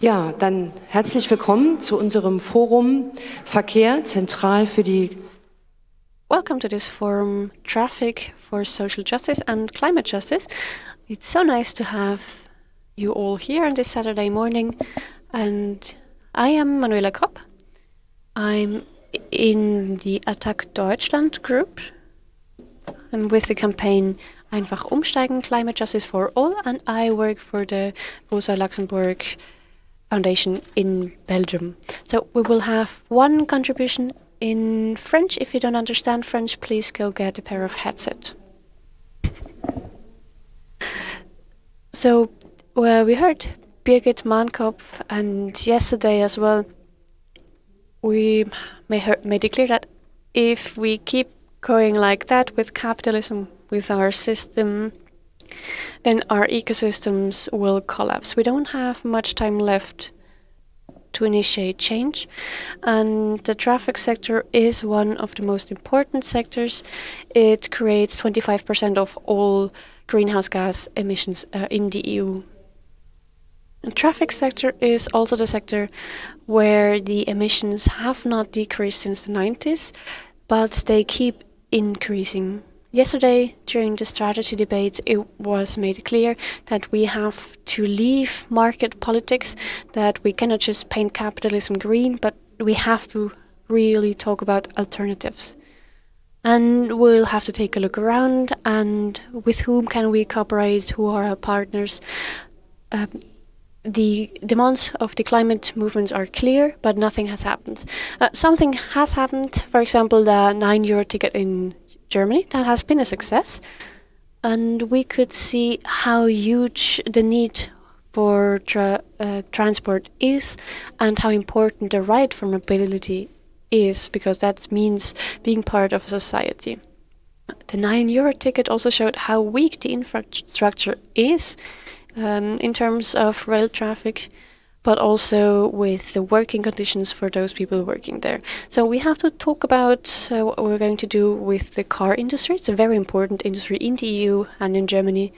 Ja, dann herzlich willkommen zu unserem Forum Verkehr, zentral für die Welcome to this forum, Traffic for Social Justice and Climate Justice. It's so nice to have you all here on this Saturday morning. And I am Manuela Kropp. I'm in the Attac Deutschland group. I'm with the campaign Einfach Umsteigen, Climate Justice for All, and I work for the Rosa Luxemburg Foundation in Belgium. So we will have one contribution in French. If you don't understand French, please go get a pair of headset. So well, we heard Birgit Mahnkopf, and yesterday as well, we made it clear that if we keep going like that with capitalism, with our system, then our ecosystems will collapse. We don't have much time left to initiate change. And the traffic sector is one of the most important sectors. It creates 25% of all greenhouse gas emissions uh, in the EU. The traffic sector is also the sector where the emissions have not decreased since the 90s, but they keep increasing. Yesterday, during the strategy debate, it was made clear that we have to leave market politics, that we cannot just paint capitalism green, but we have to really talk about alternatives. And we'll have to take a look around and with whom can we cooperate, who are our partners. Um, the demands of the climate movements are clear, but nothing has happened. Uh, something has happened, for example, the 9 euro ticket in Germany, that has been a success. And we could see how huge the need for tra uh, transport is and how important the right for mobility is, because that means being part of a society. The 9 euro ticket also showed how weak the infrastructure is um, in terms of rail traffic, but also with the working conditions for those people working there. So we have to talk about uh, what we're going to do with the car industry. It's a very important industry in the EU and in Germany.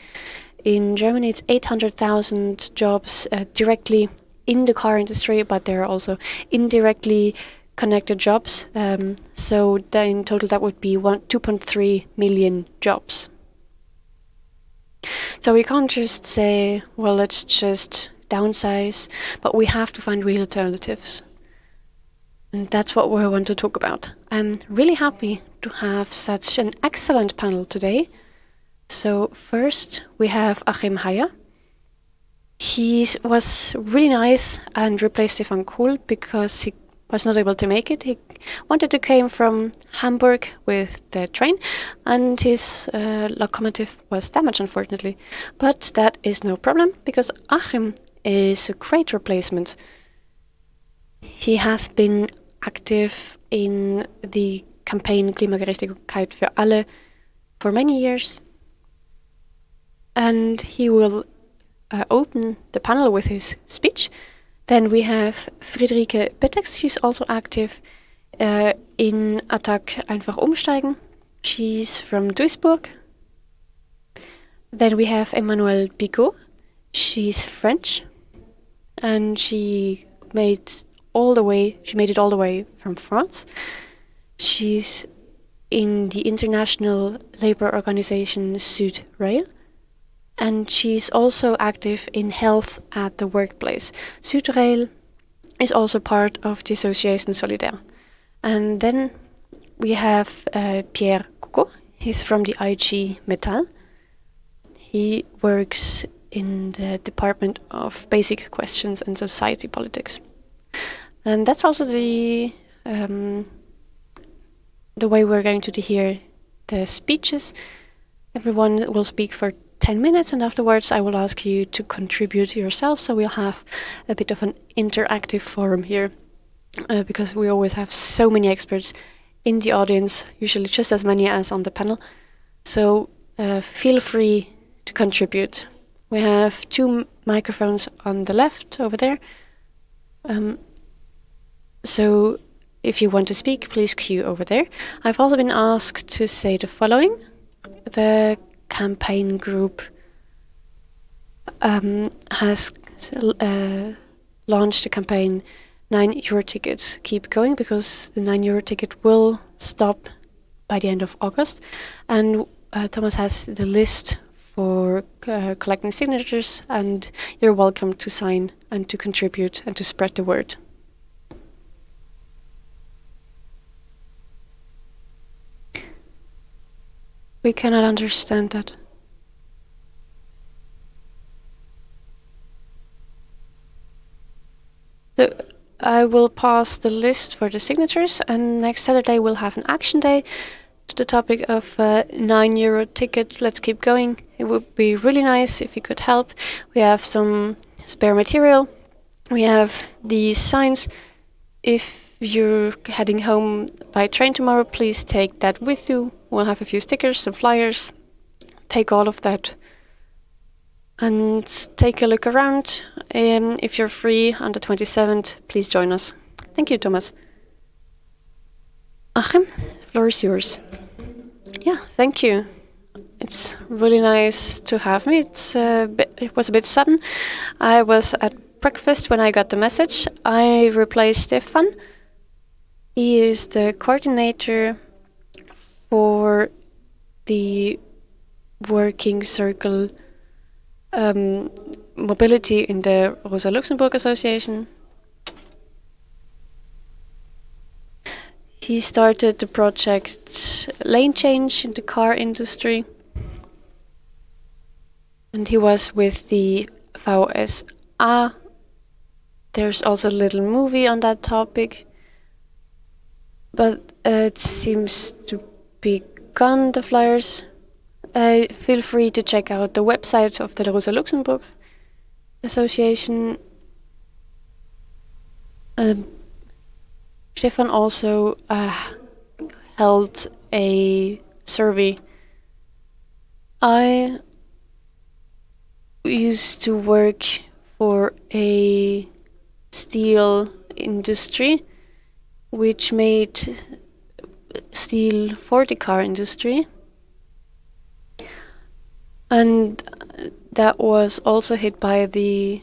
In Germany, it's 800,000 jobs uh, directly in the car industry, but there are also indirectly connected jobs. Um, so in total, that would be 2.3 million jobs. So we can't just say, well, let's just downsize, but we have to find real alternatives. And that's what we want to talk about. I'm really happy to have such an excellent panel today. So first we have Achim Heyer. He was really nice and replaced Stefan Krull because he was not able to make it. He wanted to came from Hamburg with the train, and his uh, locomotive was damaged, unfortunately. But that is no problem because Achim is a great replacement. He has been active in the campaign Klimagerechtigkeit für alle for many years, and he will uh, open the panel with his speech. Then we have Friederike Pettex, she's also active uh, in Attac Einfach Umsteigen. She's from Duisburg. Then we have Emmanuelle Bigot. She's French, and she made all the way. She made it all the way from France. She's in the international labor organization Sud Rail and she's also active in health at the workplace. Sudrail is also part of the Association Solidaire. And then we have uh, Pierre Coucko. He's from the IG Metall. He works in the Department of Basic Questions and Society Politics. And that's also the um, the way we're going to hear the speeches. Everyone will speak for 10 minutes and afterwards I will ask you to contribute yourself so we'll have a bit of an interactive forum here uh, because we always have so many experts in the audience, usually just as many as on the panel. So uh, feel free to contribute. We have two microphones on the left over there. Um, so if you want to speak, please queue over there. I've also been asked to say the following. The campaign group um, has uh, launched the campaign 9 euro tickets keep going because the 9 euro ticket will stop by the end of August. And uh, Thomas has the list for uh, collecting signatures, and you're welcome to sign and to contribute and to spread the word. We cannot understand that. So I will pass the list for the signatures, and next Saturday we'll have an action day to the topic of uh, 9 euro ticket. Let's keep going. It would be really nice if you could help. We have some spare material. We have these signs. If you're heading home by train tomorrow, please take that with you. We'll have a few stickers, some flyers. Take all of that and take a look around. Um, if you're free on the 27th, please join us. Thank you, Thomas. Achim, floor is yours. Yeah, thank you. It's really nice to have me. It's a bit, it was a bit sudden. I was at breakfast when I got the message. I replaced Stefan. He is the coordinator for the working circle um, mobility in the Rosa Luxemburg Association. He started the project Lane Change in the car industry. And he was with the VSA. There's also a little movie on that topic. But uh, it seems to be gone, the flyers. Uh, feel free to check out the website of the Rosa Luxemburg Association. Um, Stefan also uh, held a survey. I used to work for a steel industry which made steel for the car industry. And that was also hit by the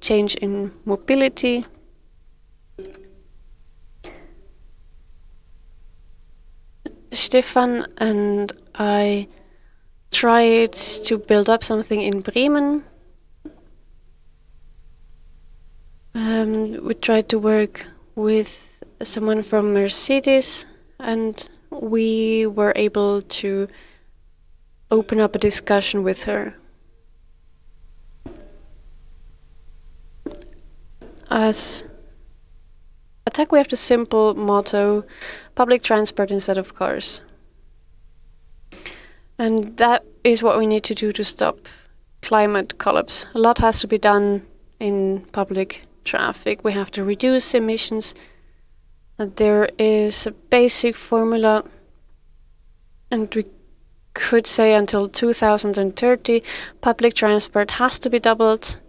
change in mobility. Stefan and I tried to build up something in Bremen. Um, we tried to work with someone from Mercedes and we were able to open up a discussion with her. As Attac, we have the simple motto public transport instead of cars. And that is what we need to do to stop climate collapse. A lot has to be done in public traffic. We have to reduce emissions. And there is a basic formula, and we could say until 2030, public transport has to be doubled,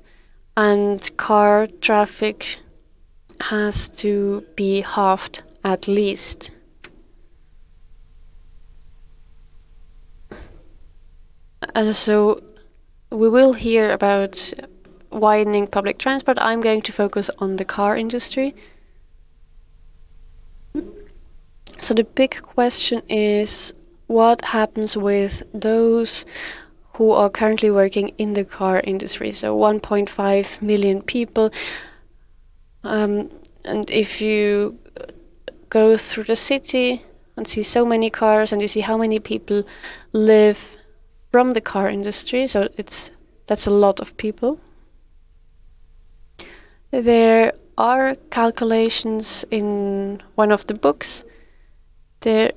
and car traffic has to be halved at least. So we will hear about widening public transport. I'm going to focus on the car industry. So the big question is what happens with those who are currently working in the car industry? So 1.5 million people. Um, and if you go through the city and see so many cars and you see how many people live from the car industry, so it's that's a lot of people. There are calculations in one of the books. There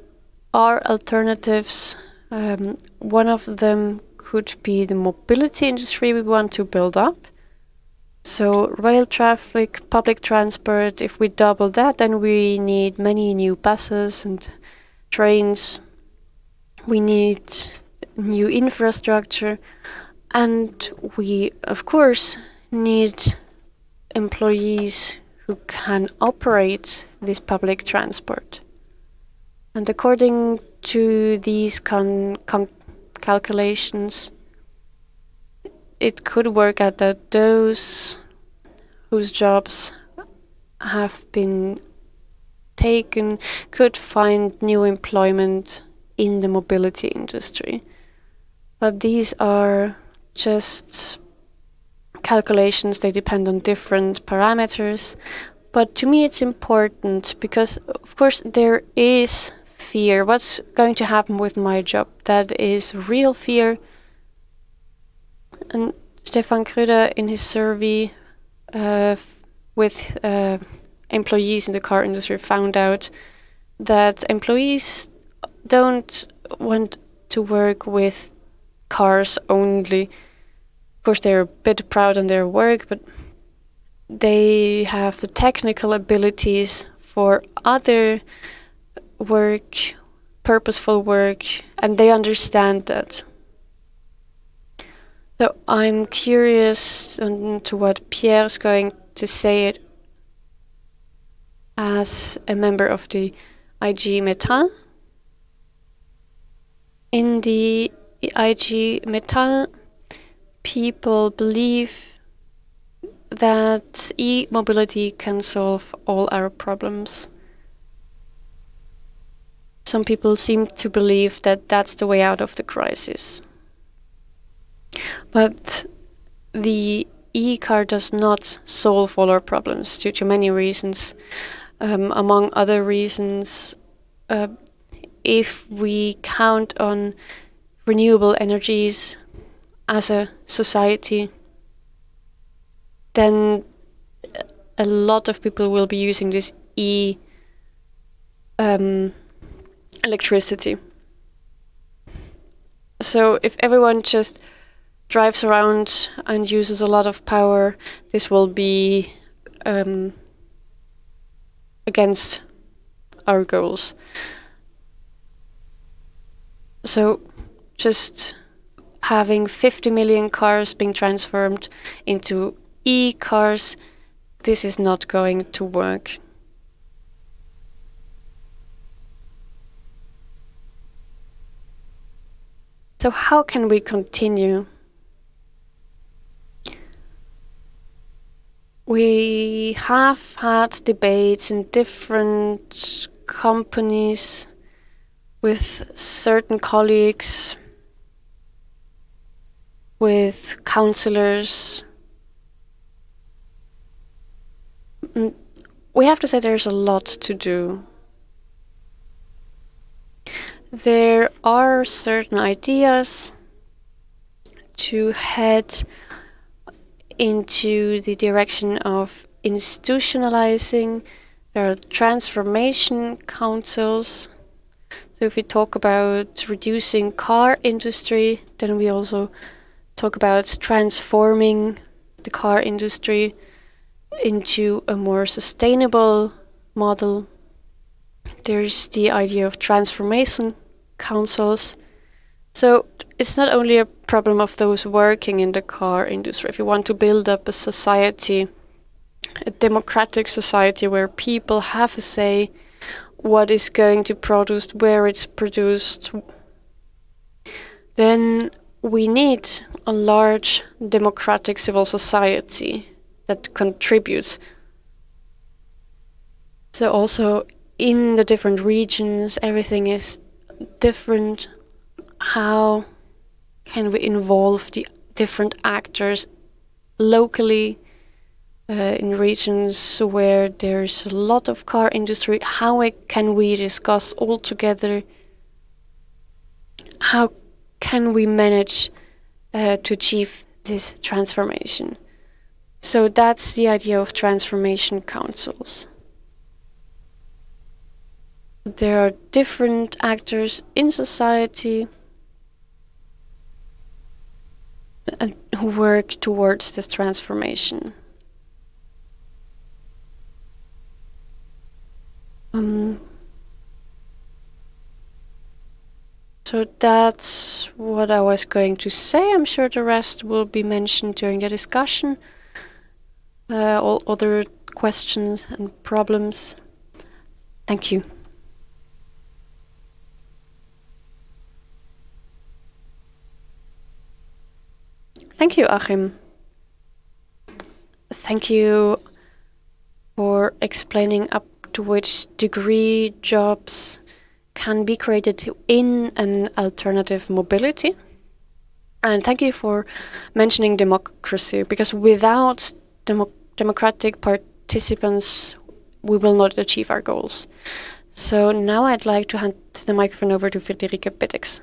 are alternatives. Um, one of them could be the mobility industry we want to build up. So rail traffic, public transport, if we double that, then we need many new buses and trains. We need new infrastructure, and we, of course, need employees who can operate this public transport. And according to these calculations, it could work out that those whose jobs have been taken could find new employment in the mobility industry. But these are just calculations, they depend on different parameters. But to me, it's important because, of course, there is fear. What's going to happen with my job? That is real fear. And Stefan Krull, in his survey uh, with uh, employees in the car industry, found out that employees don't want to work with cars only. Of course, they're a bit proud on their work, but they have the technical abilities for other work, purposeful work, and they understand that. So I'm curious to what Pierre is going to say it as a member of the IG Metall. In the IG Metall, people believe that e-mobility can solve all our problems. Some people seem to believe that that's the way out of the crisis. But the e-car does not solve all our problems due to many reasons. Um, among other reasons, uh, if we count on renewable energies as a society, then a lot of people will be using this e um, electricity. So if everyone just drives around and uses a lot of power, this will be um, against our goals. So just having 50 million cars being transformed into e-cars, this is not going to work. So how can we continue? We have had debates in different companies with certain colleagues, with counselors. Mm, we have to say there's a lot to do. There are certain ideas to head into the direction of institutionalizing. There are transformation councils. So if we talk about reducing car industry, then we also talk about transforming the car industry into a more sustainable model there's the idea of transformation councils. So it's not only a problem of those working in the car industry. If you want to build up a society, a democratic society where people have a say what is going to produced, where it's produced, then we need a large democratic civil society that contributes. So also in the different regions, everything is different. How can we involve the different actors locally uh, in regions where there's a lot of car industry? How can we discuss all together? How can we manage uh, to achieve this transformation? So that's the idea of transformation councils there are different actors in society who work towards this transformation. Um, so that's what I was going to say. I'm sure the rest will be mentioned during the discussion. Uh, all other questions and problems. Thank you. Thank you, Achim. thank you for explaining up to which degree jobs can be created in an alternative mobility. And thank you for mentioning democracy, because without demo democratic participants, we will not achieve our goals. So now I'd like to hand the microphone over to Friederike Petix.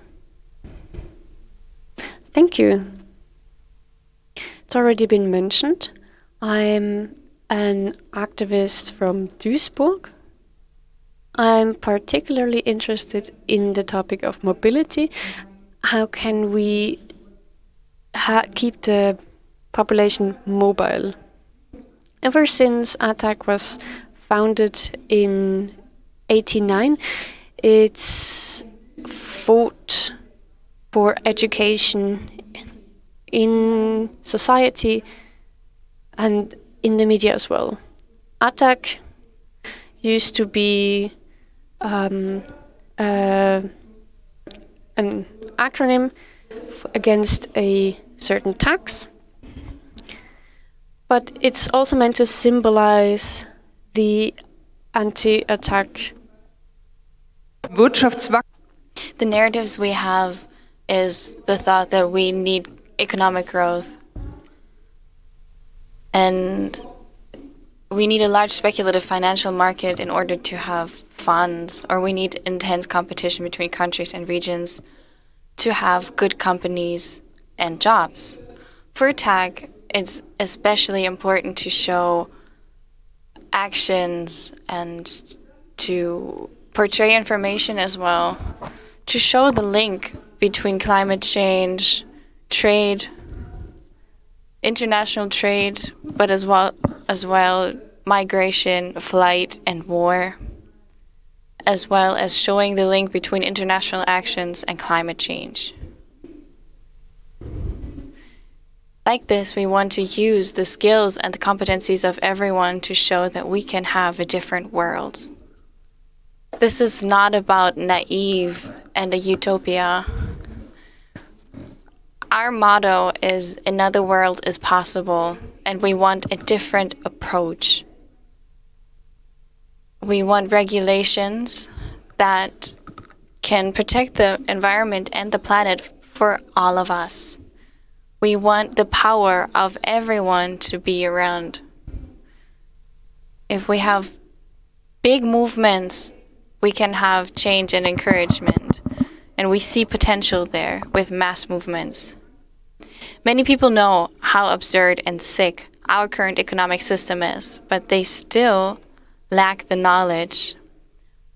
Thank you. It's already been mentioned. I'm an activist from Duisburg. I'm particularly interested in the topic of mobility. How can we keep the population mobile? Ever since ATTAC was founded in 89, it's fought for education in society and in the media as well. ATTAC used to be um, uh, an acronym against a certain tax, but it's also meant to symbolize the anti-attack. The narratives we have is the thought that we need economic growth. And we need a large speculative financial market in order to have funds, or we need intense competition between countries and regions to have good companies and jobs. For TAG, it's especially important to show actions and to portray information as well, to show the link between climate change, trade, international trade, but as well as well migration, flight, and war, as well as showing the link between international actions and climate change. Like this, we want to use the skills and the competencies of everyone to show that we can have a different world. This is not about naive and a utopia. Our motto is another world is possible, and we want a different approach. We want regulations that can protect the environment and the planet for all of us. We want the power of everyone to be around. If we have big movements we can have change and encouragement. And we see potential there with mass movements. Many people know how absurd and sick our current economic system is, but they still lack the knowledge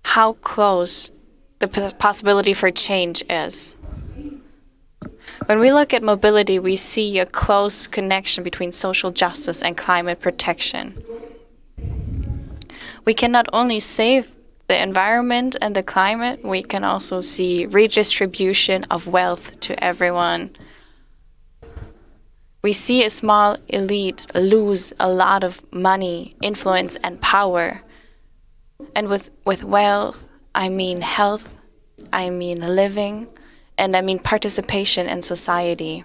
how close the possibility for change is. When we look at mobility, we see a close connection between social justice and climate protection. We can not only save the environment and the climate, we can also see redistribution of wealth to everyone. We see a small elite lose a lot of money, influence, and power. And with, with wealth, I mean health, I mean living, and I mean participation in society.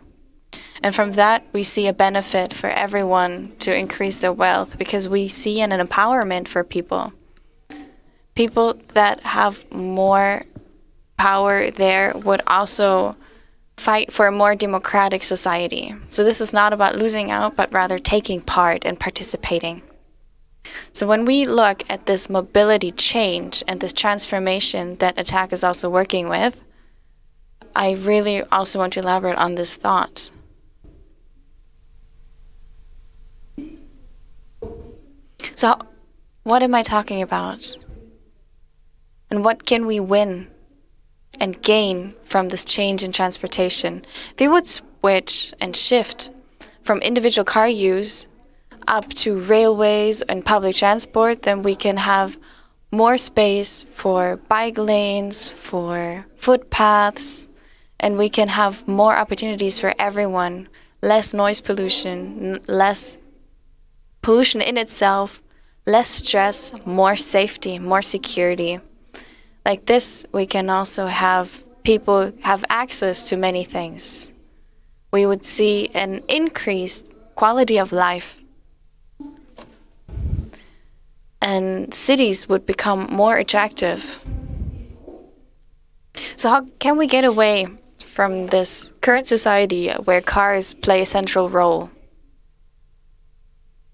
And from that, we see a benefit for everyone to increase their wealth because we see an empowerment for people people that have more power there would also fight for a more democratic society. So this is not about losing out, but rather taking part and participating. So when we look at this mobility change and this transformation that Attac is also working with, I really also want to elaborate on this thought. So what am I talking about? And what can we win and gain from this change in transportation? If we would switch and shift from individual car use up to railways and public transport, then we can have more space for bike lanes, for footpaths, and we can have more opportunities for everyone, less noise pollution, less pollution in itself, less stress, more safety, more security. Like this, we can also have people have access to many things. We would see an increased quality of life. And cities would become more attractive. So, how can we get away from this current society where cars play a central role?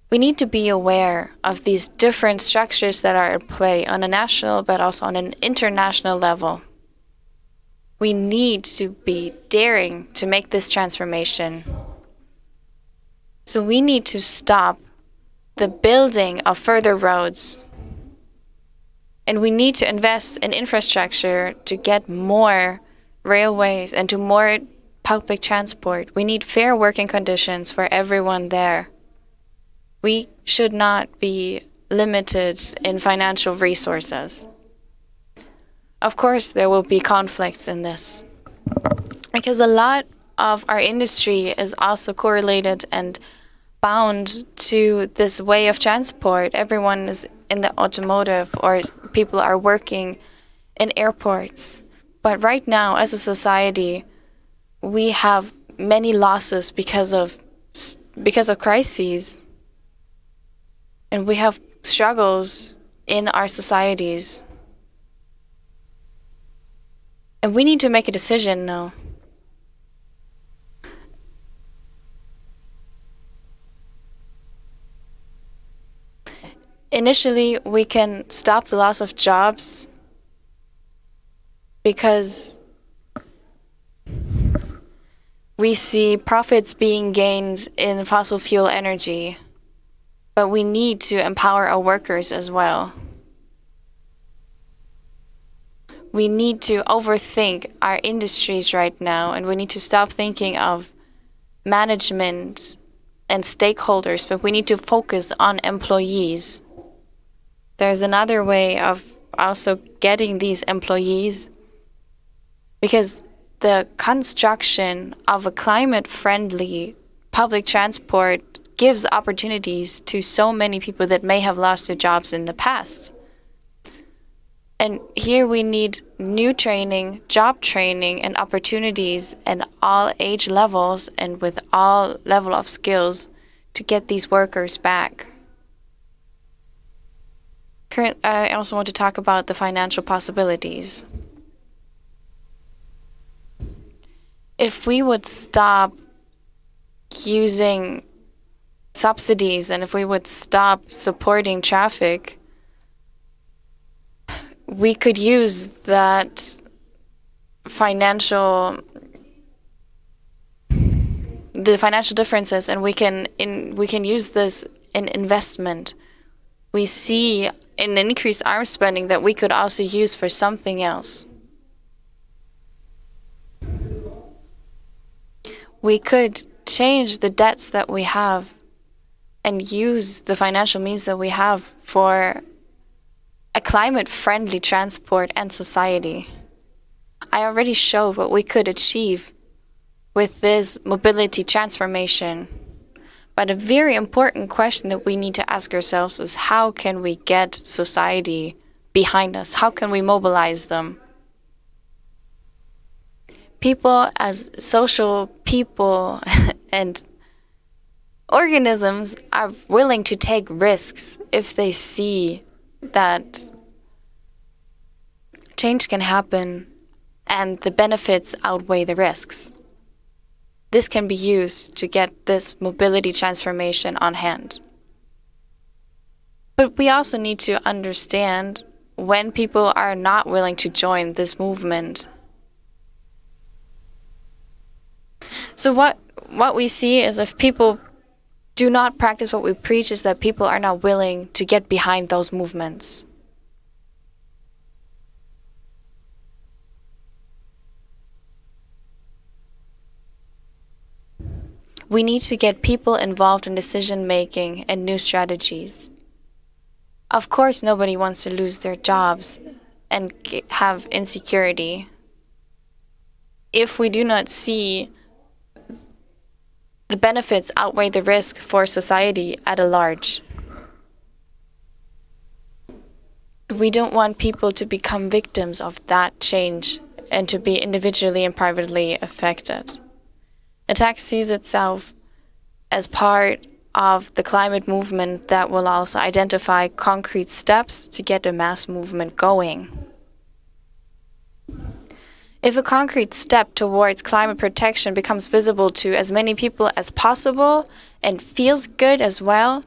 We need to be aware of these different structures that are at play on a national but also on an international level. We need to be daring to make this transformation. So we need to stop the building of further roads. And we need to invest in infrastructure to get more railways and to more public transport. We need fair working conditions for everyone there. We should not be limited in financial resources. Of course, there will be conflicts in this because a lot of our industry is also correlated and bound to this way of transport. Everyone is in the automotive or people are working in airports. But right now, as a society, we have many losses because of because of crises, and we have struggles in our societies. And we need to make a decision now. Initially, we can stop the loss of jobs because we see profits being gained in fossil fuel energy, but we need to empower our workers as well. We need to overthink our industries right now, and we need to stop thinking of management and stakeholders, but we need to focus on employees. There's another way of also getting these employees because the construction of a climate friendly public transport gives opportunities to so many people that may have lost their jobs in the past. And here we need new training, job training, and opportunities in all age levels and with all level of skills to get these workers back. Current, uh, I also want to talk about the financial possibilities. if we would stop using subsidies and if we would stop supporting traffic, we could use that financial the financial differences and we can in we can use this in investment we see an increased arm spending that we could also use for something else we could change the debts that we have and use the financial means that we have for a climate friendly transport and society. I already showed what we could achieve with this mobility transformation. But a very important question that we need to ask ourselves is how can we get society behind us? How can we mobilize them? people as social people and organisms are willing to take risks if they see that change can happen and the benefits outweigh the risks. This can be used to get this mobility transformation on hand. But we also need to understand when people are not willing to join this movement So what what we see is if people do not practice what we preach is that people are not willing to get behind those movements. We need to get people involved in decision making and new strategies. Of course, nobody wants to lose their jobs and have insecurity. If we do not see the benefits outweigh the risk for society at a large. We don't want people to become victims of that change and to be individually and privately affected. Attac sees itself as part of the climate movement that will also identify concrete steps to get a mass movement going. If a concrete step towards climate protection becomes visible to as many people as possible and feels good as well,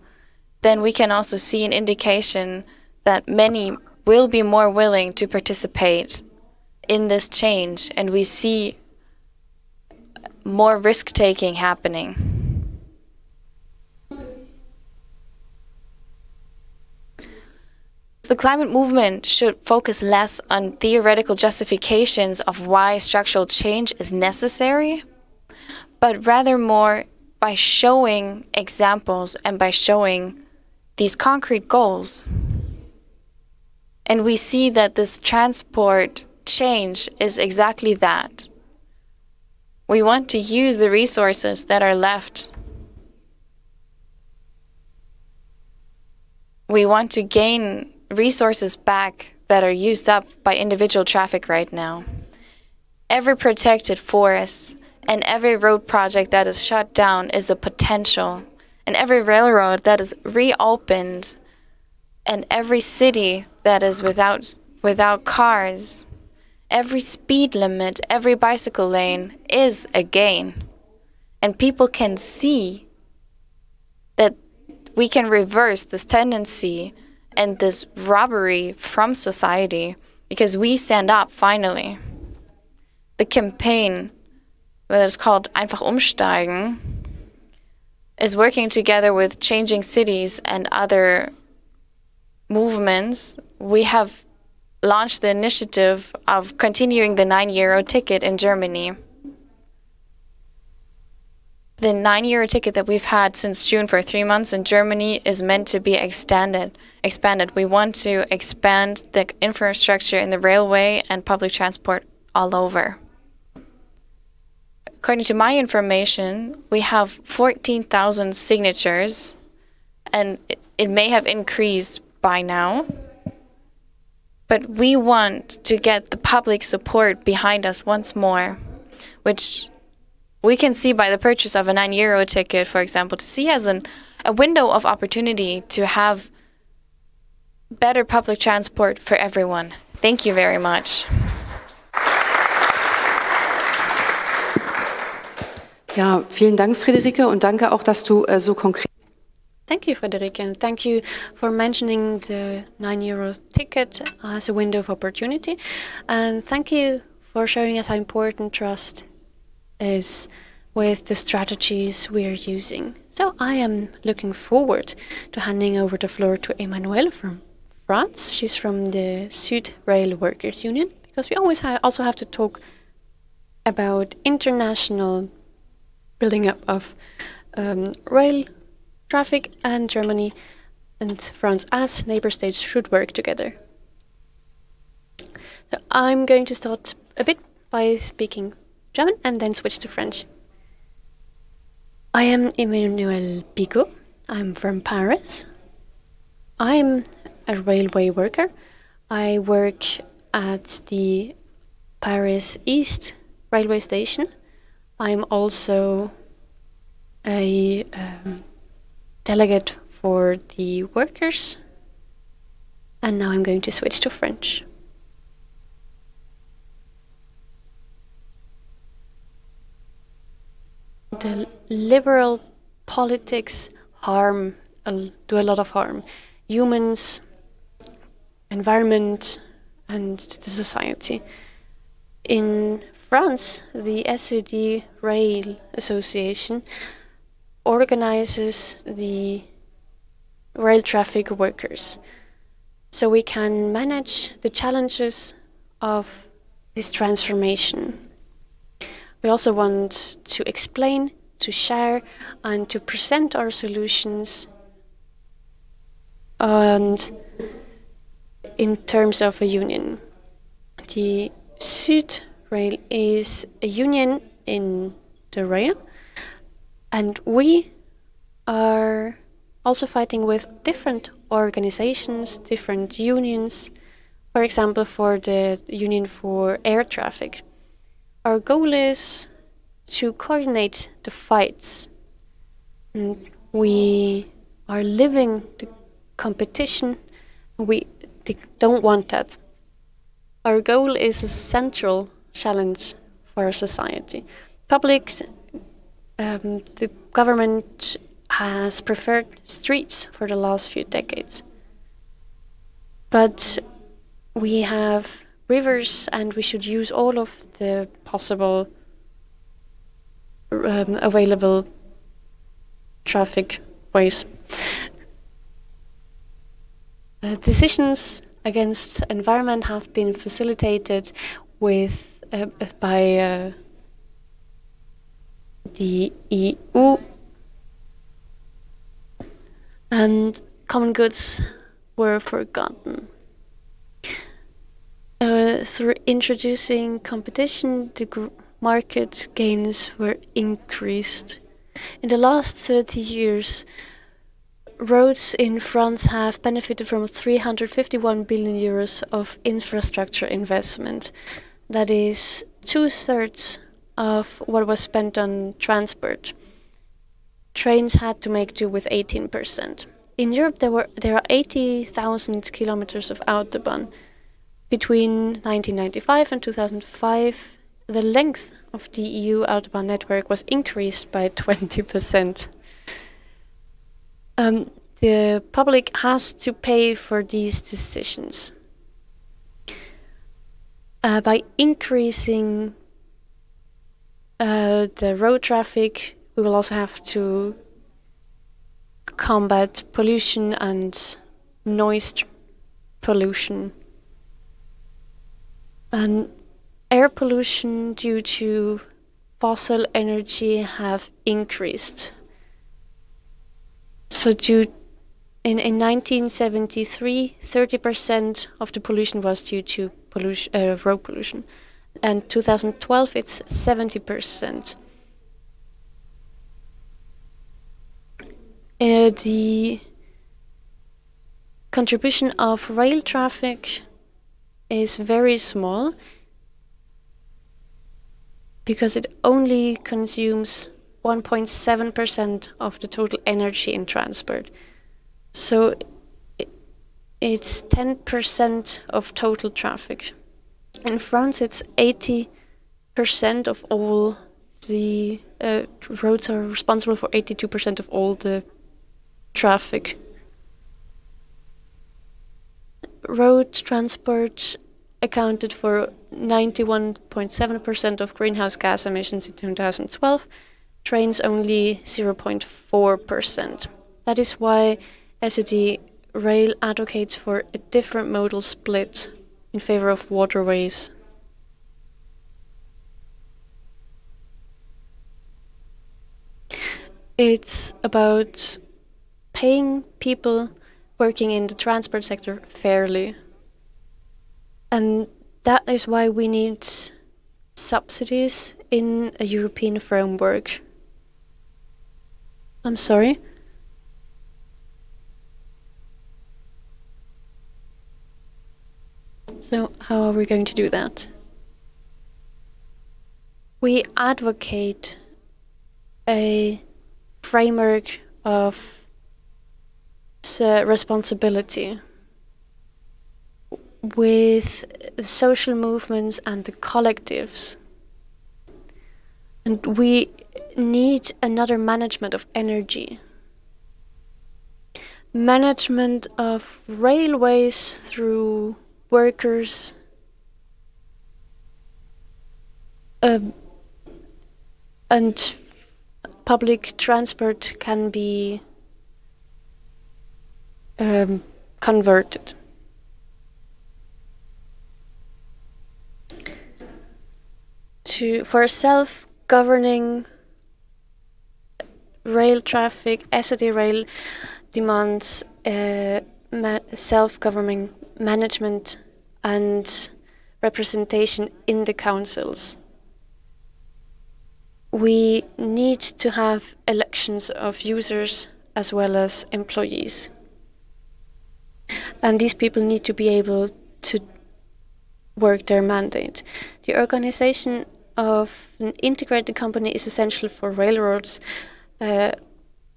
then we can also see an indication that many will be more willing to participate in this change and we see more risk taking happening. The climate movement should focus less on theoretical justifications of why structural change is necessary, but rather more by showing examples and by showing these concrete goals. And we see that this transport change is exactly that. We want to use the resources that are left. We want to gain resources back that are used up by individual traffic right now. Every protected forest and every road project that is shut down is a potential, and every railroad that is reopened, and every city that is without without cars, every speed limit, every bicycle lane is a gain. And people can see that we can reverse this tendency and this robbery from society because we stand up finally. The campaign that is called Einfach Umsteigen is working together with Changing Cities and other movements. We have launched the initiative of continuing the 9 euro ticket in Germany the nine euro ticket that we've had since June for three months in Germany is meant to be extended. Expanded. We want to expand the infrastructure in the railway and public transport all over. According to my information, we have 14,000 signatures, and it may have increased by now. But we want to get the public support behind us once more, which we can see by the purchase of a 9 euro ticket, for example, to see as an, a window of opportunity to have better public transport for everyone. Thank you very much. Ja, vielen Dank, Friederike, und danke auch, dass du äh, so konkret. Thank you, Friederike, and thank you for mentioning the 9 euro ticket as a window of opportunity. And thank you for showing us how important trust is with the strategies we are using. So I am looking forward to handing over the floor to Emmanuelle from France. She's from the Sud Rail Workers Union because we always ha also have to talk about international building up of um, rail traffic and Germany and France as neighbor states should work together. So I'm going to start a bit by speaking German and then switch to French. I am Emmanuel Bigot. I'm from Paris. I'm a railway worker. I work at the Paris East railway station. I'm also a um, delegate for the workers. And now I'm going to switch to French. the liberal politics harm do a lot of harm humans environment and the society in France the Sud Rail Association organizes the rail traffic workers. So we can manage the challenges of this transformation. We also want to explain, to share, and to present our solutions. And in terms of a union. The Sud Rail is a union in the rail, and we are also fighting with different organizations, different unions, for example, for the Union for Air Traffic. Our goal is to coordinate the fights. And We are living the competition. We don't want that. Our goal is a central challenge for our society. Public, um, the government has preferred streets for the last few decades. But we have rivers and we should use all of the possible um, available traffic ways. Uh, decisions against environment have been facilitated with uh, by uh, the EU and common goods were forgotten. Uh, through introducing competition, the market gains were increased. In the last 30 years, roads in France have benefited from 351 billion euros of infrastructure investment. That is two thirds of what was spent on transport. Trains had to make do with 18%. In Europe, there were there are 80,000 kilometers of autobahn. Between 1995 and 2005, the length of the EU autobahn network was increased by 20%. Um, the public has to pay for these decisions. Uh, by increasing uh, the road traffic, we will also have to combat pollution and noise pollution. And air pollution due to fossil energy have increased. So due in, in 1973, 30% of the pollution was due to pollution, uh, road pollution. And 2012, it's 70%. Uh, the contribution of rail traffic is very small because it only consumes 1.7% of the total energy in transport. So it's 10% of total traffic. In France, it's 80% of all the uh, roads are responsible for 82% of all the traffic. Road transport accounted for 91.7% of greenhouse gas emissions in 2012, trains only 0.4%. That is why Sud Rail advocates for a different modal split in favor of waterways. It's about paying people working in the transport sector fairly. And that is why we need subsidies in a European framework. I'm sorry? So, how are we going to do that? We advocate a framework of uh, responsibility with social movements and the collectives. And we need another management of energy. Management of railways through workers. Um, and public transport can be um, converted. To for self-governing rail traffic, Sud rail demands uh, self-governing management and representation in the councils. We need to have elections of users as well as employees. And these people need to be able to work their mandate. The organization of an integrated company is essential for railroads. Uh,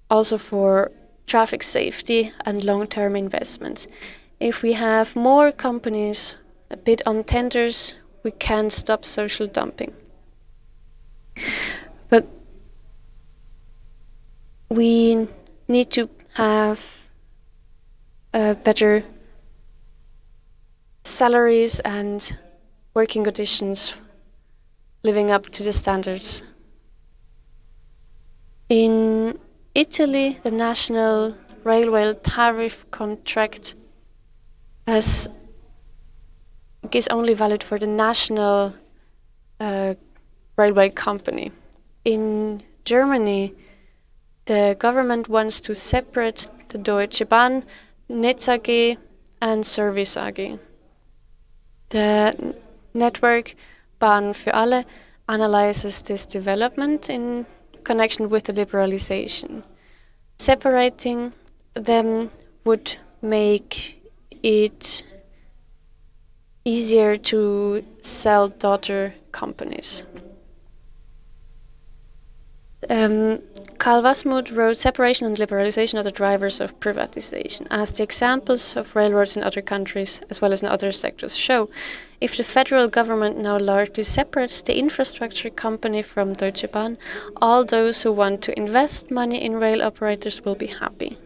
also for traffic safety and long-term investments. If we have more companies bid on tenders, we can stop social dumping. But we need to have uh, better salaries and working conditions living up to the standards. In Italy, the national railway tariff contract has is only valid for the national uh, railway company. In Germany, the government wants to separate the Deutsche Bahn, Netz AG, and Service AG. The network Bahn für alle analyzes this development in connection with the liberalization. Separating them would make it easier to sell daughter companies. Um, Carl Waßmuth wrote Separation and Liberalization are the drivers of privatization. As the examples of railroads in other countries, as well as in other sectors, show, if the federal government now largely separates the infrastructure company from Deutsche Bahn, all those who want to invest money in rail operators will be happy.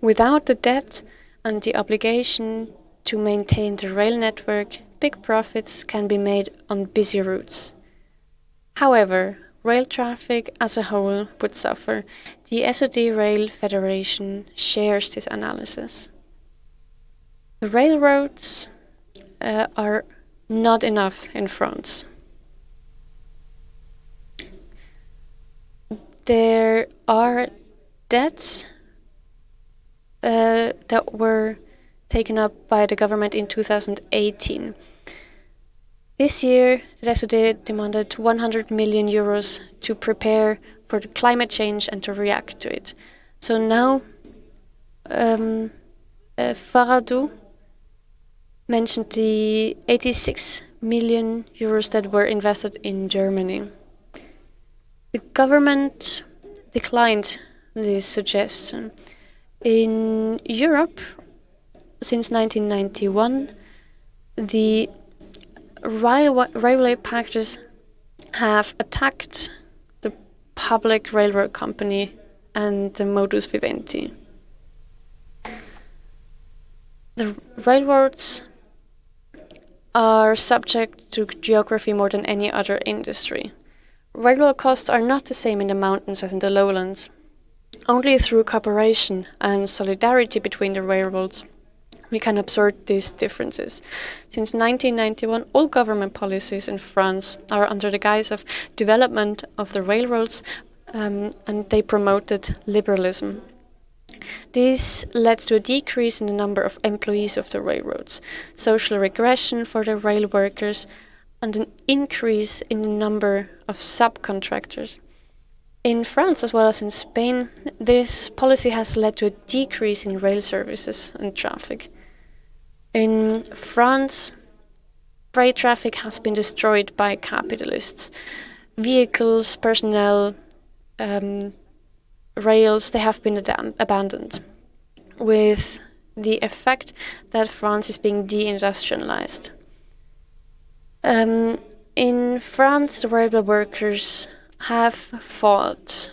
Without the debt and the obligation to maintain the rail network, big profits can be made on busy routes. However, rail traffic as a whole would suffer. The Sud Rail Federation shares this analysis. The railroads uh, are not enough in France. There are debts uh, that were taken up by the government in 2018. This year, the Sud demanded 100 million euros to prepare for the climate change and to react to it. So now, um, uh, Faradou mentioned the 86 million euros that were invested in Germany. The government declined this suggestion. In Europe, since 1991, the railway, packages have attacked the public railroad company and the modus vivendi. The railroads are subject to geography more than any other industry. Railroad costs are not the same in the mountains as in the lowlands. Only through cooperation and solidarity between the railroads we can absorb these differences. Since 1991, all government policies in France are under the guise of development of the railroads, um, and they promoted liberalism. This led to a decrease in the number of employees of the railroads, social regression for the rail workers, and an increase in the number of subcontractors. In France, as well as in Spain, this policy has led to a decrease in rail services and traffic. In France, freight traffic has been destroyed by capitalists. Vehicles, personnel, um, rails, they have been abandoned, with the effect that France is being deindustrialized. Um, in France, the railway workers have fought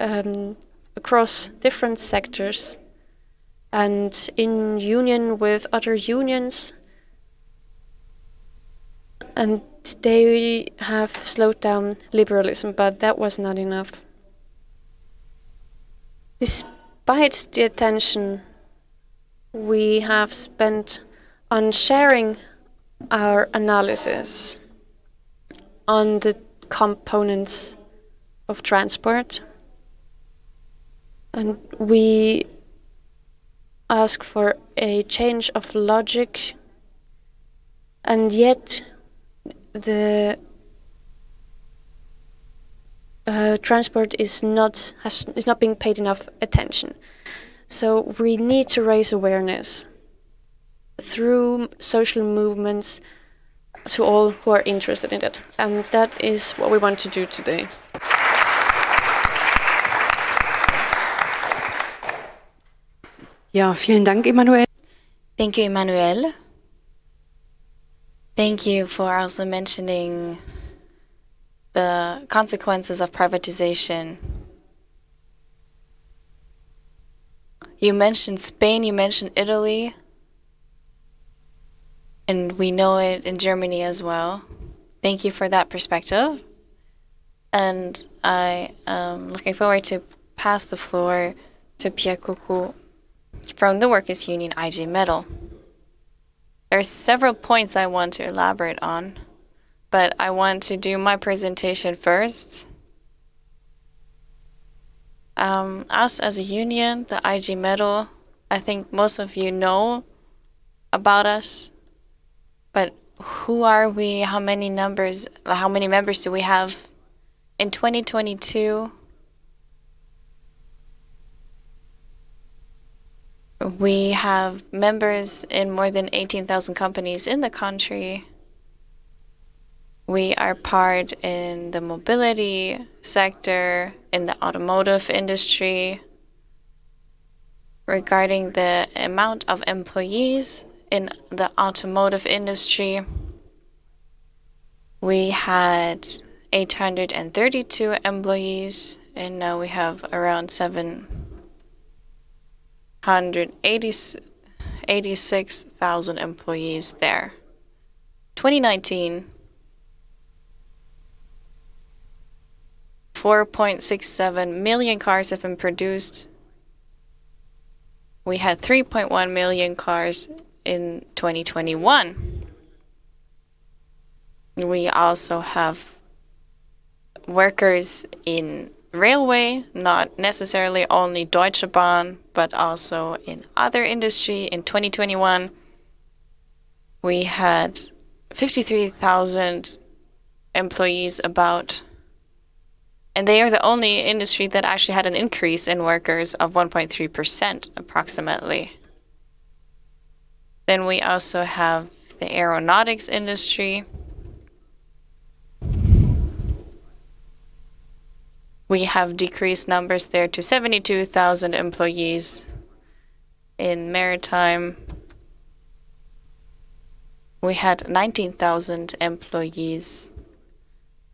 um, across different sectors and in union with other unions. And they have slowed down liberalism, but that was not enough. Despite the attention we have spent on sharing our analysis on the components of transport, and we ask for a change of logic, and yet the uh, transport is not has, is not being paid enough attention. So we need to raise awareness through social movements to all who are interested in it, and that is what we want to do today. Ja, vielen Dank, Emanuel. Thank you, Emmanuel. Thank you for also mentioning the consequences of privatization. You mentioned Spain, you mentioned Italy, and we know it in Germany as well. Thank you for that perspective. And I am looking forward to pass the floor to Pierre Coucou from the Workers' Union IG Metall. There are several points I want to elaborate on, but I want to do my presentation first. Um, us as a union, the IG Metall, I think most of you know about us, but who are we? How many numbers? How many members do we have in 2022? We have members in more than 18,000 companies in the country. We are part in the mobility sector, in the automotive industry. Regarding the amount of employees in the automotive industry, we had 832 employees, and now we have around 786,000 employees there. 2019, 4.67 million cars have been produced. We had 3.1 million cars in 2021. We also have workers in railway, not necessarily only Deutsche Bahn, but also in other industry. In 2021, we had 53,000 employees about, and they are the only industry that actually had an increase in workers of 1.3% approximately. Then we also have the aeronautics industry. We have decreased numbers there to 72,000 employees. In maritime, we had 19,000 employees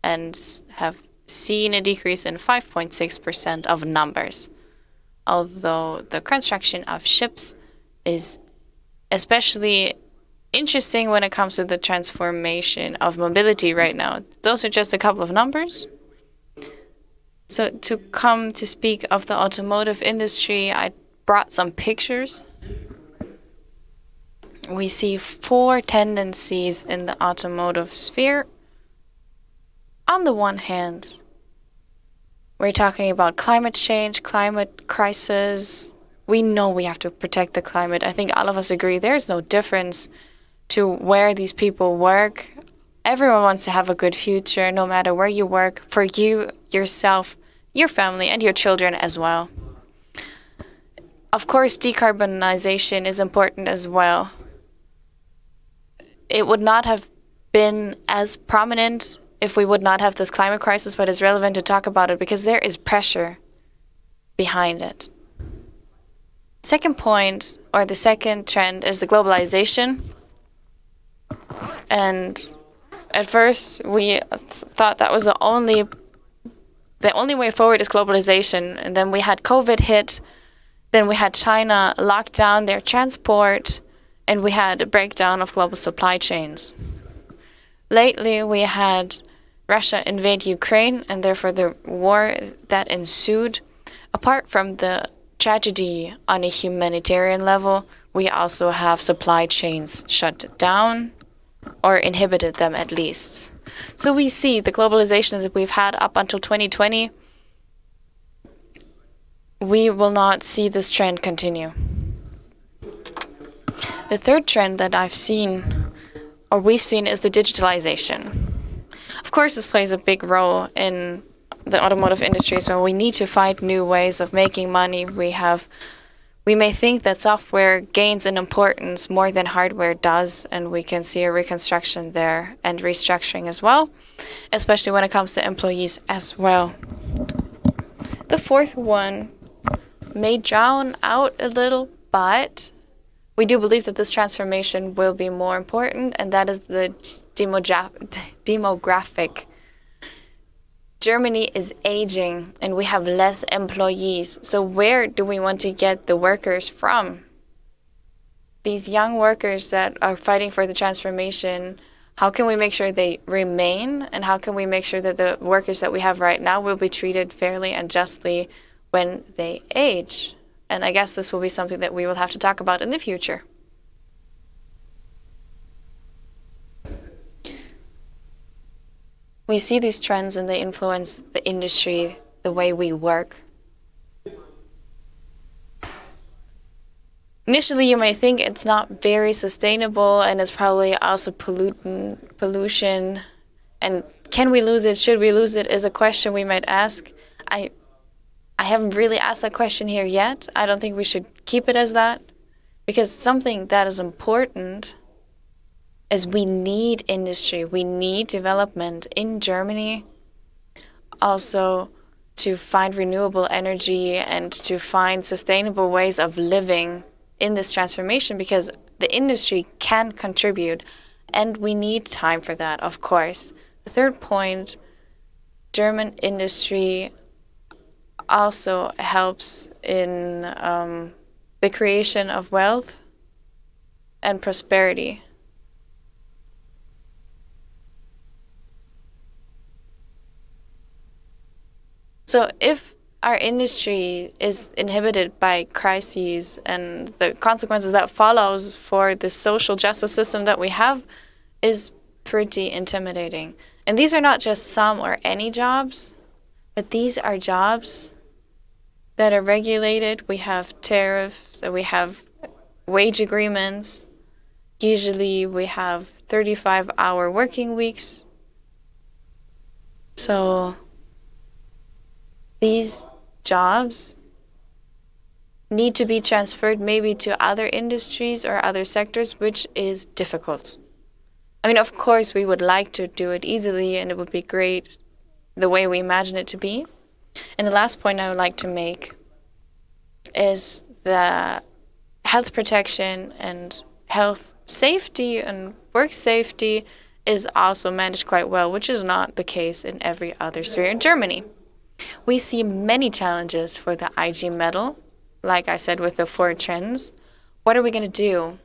and have seen a decrease in 5.6% of numbers. Although the construction of ships is especially interesting when it comes to the transformation of mobility right now. Those are just a couple of numbers. So to come to speak of the automotive industry, I brought some pictures. We see four tendencies in the automotive sphere. On the one hand, we're talking about climate change, climate crisis. We know we have to protect the climate. I think all of us agree there's no difference to where these people work. Everyone wants to have a good future, no matter where you work, for you, yourself, your family, and your children as well. Of course, decarbonization is important as well. It would not have been as prominent if we would not have this climate crisis, but it's relevant to talk about it because there is pressure behind it. Second point, or the second trend, is the globalization. And at first, we thought that was the only the only way forward is globalization. And then we had COVID hit. Then we had China lock down their transport, and we had a breakdown of global supply chains. Lately, we had Russia invade Ukraine, and therefore the war that ensued. Apart from the tragedy on a humanitarian level, we also have supply chains shut down or inhibited them at least. So we see the globalization that we've had up until 2020. We will not see this trend continue. The third trend that I've seen, or we've seen, is the digitalization. Of course, this plays a big role in the automotive industry as well. We need to find new ways of making money. We have we may think that software gains in importance more than hardware does, and we can see a reconstruction there and restructuring as well, especially when it comes to employees as well. The fourth one may drown out a little but we do believe that this transformation will be more important, and that is the demogra- demographic. Germany is aging and we have less employees. So, where do we want to get the workers from? These young workers that are fighting for the transformation, how can we make sure they remain? And how can we make sure that the workers that we have right now will be treated fairly and justly when they age? And I guess this will be something that we will have to talk about in the future. We see these trends and they influence the industry, the way we work. Initially, you may think it's not very sustainable and it's probably also pollutant, pollution. And can we lose it? Should we lose it? Is a question we might ask. I I haven't really asked that question here yet. I don't think we should keep it as that because something that is important is we need industry, we need development in Germany also to find renewable energy and to find sustainable ways of living in this transformation because the industry can contribute and we need time for that, of course. The third point German industry also helps in um, the creation of wealth and prosperity. So if our industry is inhibited by crises and the consequences that follows for the social justice system that we have is pretty intimidating. And these are not just some or any jobs, but these are jobs that are regulated. We have tariffs, uh, we have wage agreements. Usually we have 35 hour working weeks. So these jobs need to be transferred maybe to other industries or other sectors, which is difficult. I mean, of course, we would like to do it easily and it would be great the way we imagine it to be. And the last point I would like to make is the health protection and health safety and work safety is also managed quite well, which is not the case in every other sphere in Germany. We see many challenges for the IG metall, like I said with the four trends. What are we going to do?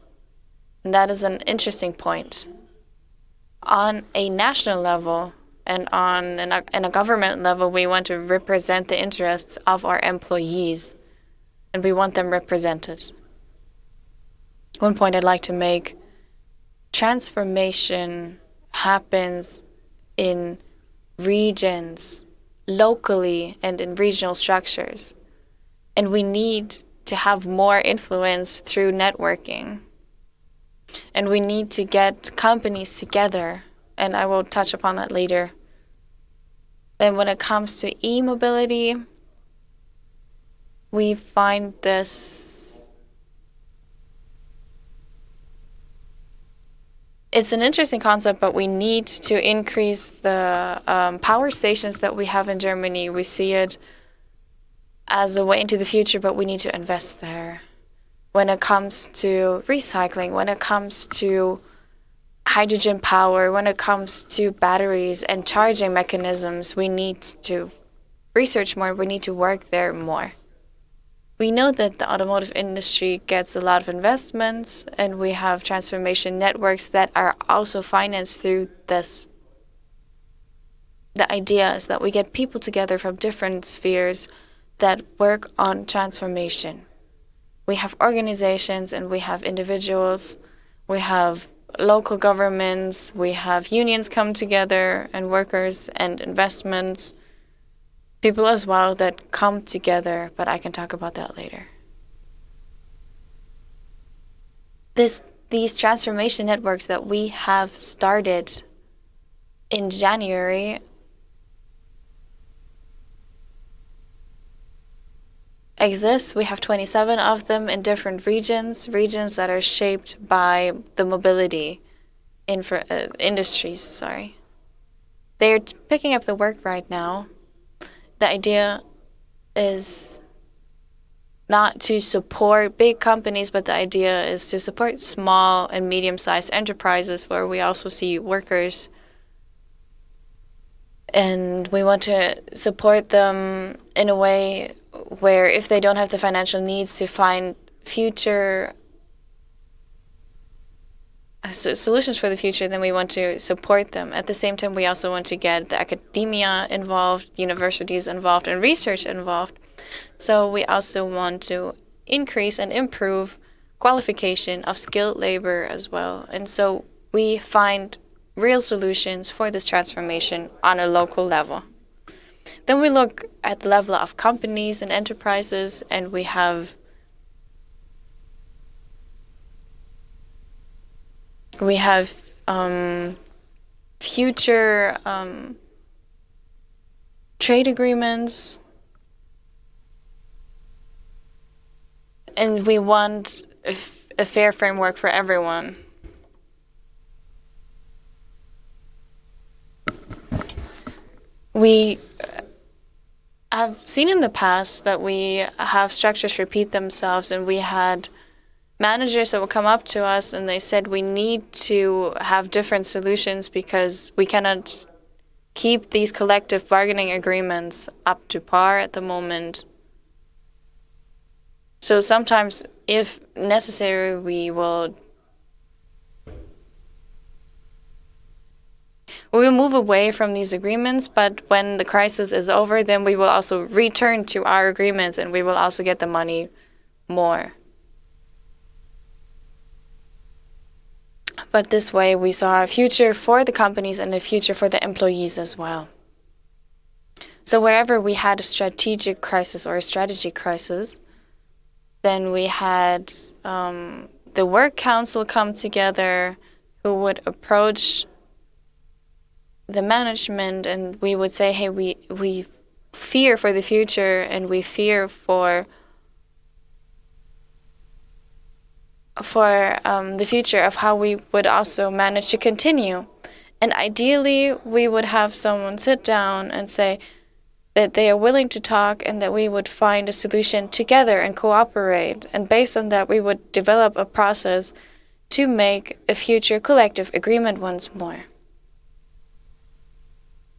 And that is an interesting point. On a national level, and on an, a government level, we want to represent the interests of our employees, and we want them represented. One point I'd like to make transformation happens in regions, locally, and in regional structures. And we need to have more influence through networking. And we need to get companies together and I will touch upon that later. Then, when it comes to e mobility, we find this. It's an interesting concept, but we need to increase the um, power stations that we have in Germany. We see it as a way into the future, but we need to invest there. When it comes to recycling, when it comes to hydrogen power, when it comes to batteries and charging mechanisms, we need to research more, we need to work there more. We know that the automotive industry gets a lot of investments, and we have transformation networks that are also financed through this. The idea is that we get people together from different spheres that work on transformation. We have organizations and we have individuals, we have local governments, we have unions come together, and workers and investments, people as well that come together, but I can talk about that later. This, these transformation networks that we have started in January exist. We have 27 of them in different regions, regions that are shaped by the mobility uh, industries. Sorry, they're picking up the work right now. The idea is not to support big companies, but the idea is to support small and medium sized enterprises where we also see workers. And we want to support them in a way where if they don't have the financial needs to find future uh, solutions for the future, then we want to support them. At the same time, we also want to get the academia involved, universities involved, and research involved. So we also want to increase and improve qualification of skilled labor as well. And so we find real solutions for this transformation on a local level. Then we look at the level of companies and enterprises, and we have we have um, future um, trade agreements, and we want a, a fair framework for everyone. We have seen in the past that we have structures repeat themselves, and we had managers that will come up to us and they said we need to have different solutions because we cannot keep these collective bargaining agreements up to par at the moment. So sometimes, if necessary, we will we will move away from these agreements, but when the crisis is over, then we will also return to our agreements and we will also get the money more. But this way, we saw a future for the companies and a future for the employees as well. So wherever we had a strategic crisis or a strategy crisis, then we had um, the work council come together who would approach the management and we would say, hey, we, we fear for the future and we fear for for um, the future of how we would also manage to continue. And ideally, we would have someone sit down and say that they are willing to talk and that we would find a solution together and cooperate. And based on that, we would develop a process to make a future collective agreement once more.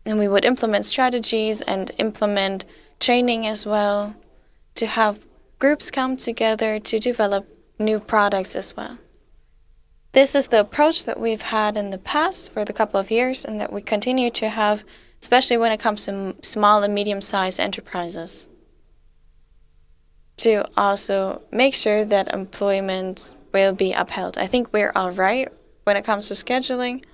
And we would implement strategies and implement training as well to have groups come together to develop new products as well. This is the approach that we've had in the past for the couple of years and that we continue to have, especially when it comes to small and medium sized enterprises. To also make sure that employment will be upheld. I think we're all right when it comes to scheduling.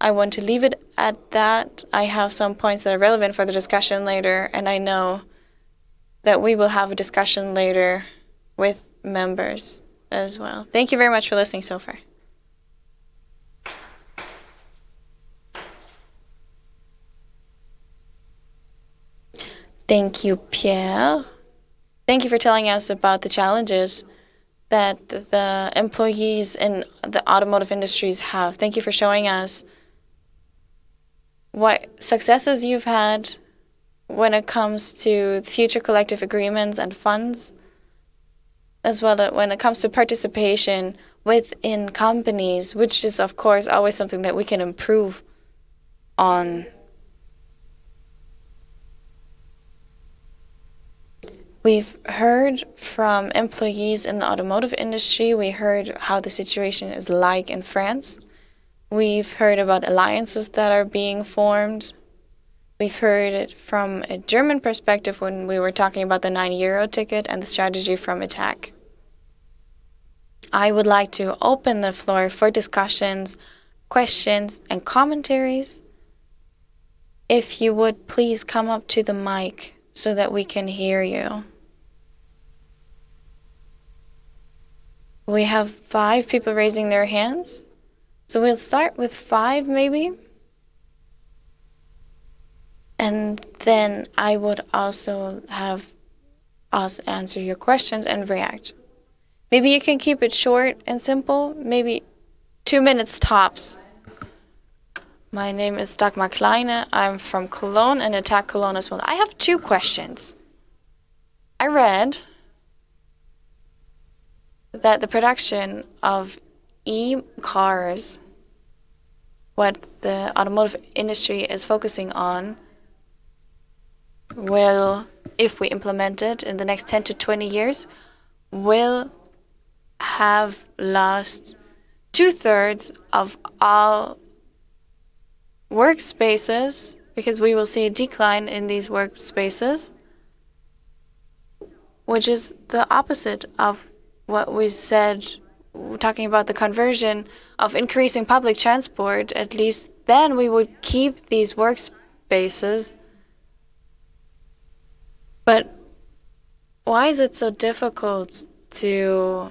I want to leave it at that. I have some points that are relevant for the discussion later, and I know that we will have a discussion later with members as well. Thank you very much for listening so far. Thank you, Pierre. Thank you for telling us about the challenges that the employees in the automotive industries have. Thank you for showing us what successes you've had when it comes to future collective agreements and funds as well when it comes to participation within companies, which is, of course, always something that we can improve on. We've heard from employees in the automotive industry. We heard how the situation is like in France. We've heard about alliances that are being formed. We've heard it from a German perspective when we were talking about the 9 euro ticket and the strategy from Attac. I would like to open the floor for discussions, questions, and commentaries. If you would please come up to the mic so that we can hear you. We have five people raising their hands. So we'll start with five, maybe. And then I would also have us answer your questions and react. Maybe you can keep it short and simple, maybe two minutes tops. My name is Dagmar Kleine. I'm from Cologne and Attac Cologne as well. I have two questions. I read that the production of e-cars, what the automotive industry is focusing on, will, if we implement it in the next 10 to 20 years, will have lost two thirds of all workspaces because we will see a decline in these workspaces, which is the opposite of what we said talking about the conversion of increasing public transport, at least then we would keep these workspaces. But why is it so difficult to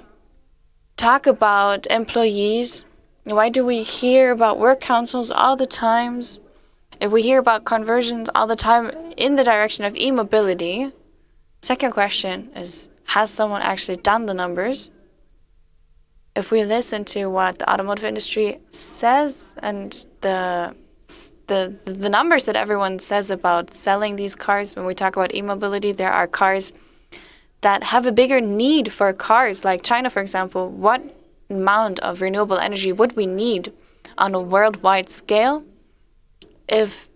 talk about employees? Why do we hear about work councils all the times? If we hear about conversions all the time in the direction of e-mobility, second question is, has someone actually done the numbers? if we listen to what the automotive industry says and the the the numbers that everyone says about selling these cars when we talk about e-mobility there are cars that have a bigger need for cars like China for example what amount of renewable energy would we need on a worldwide scale if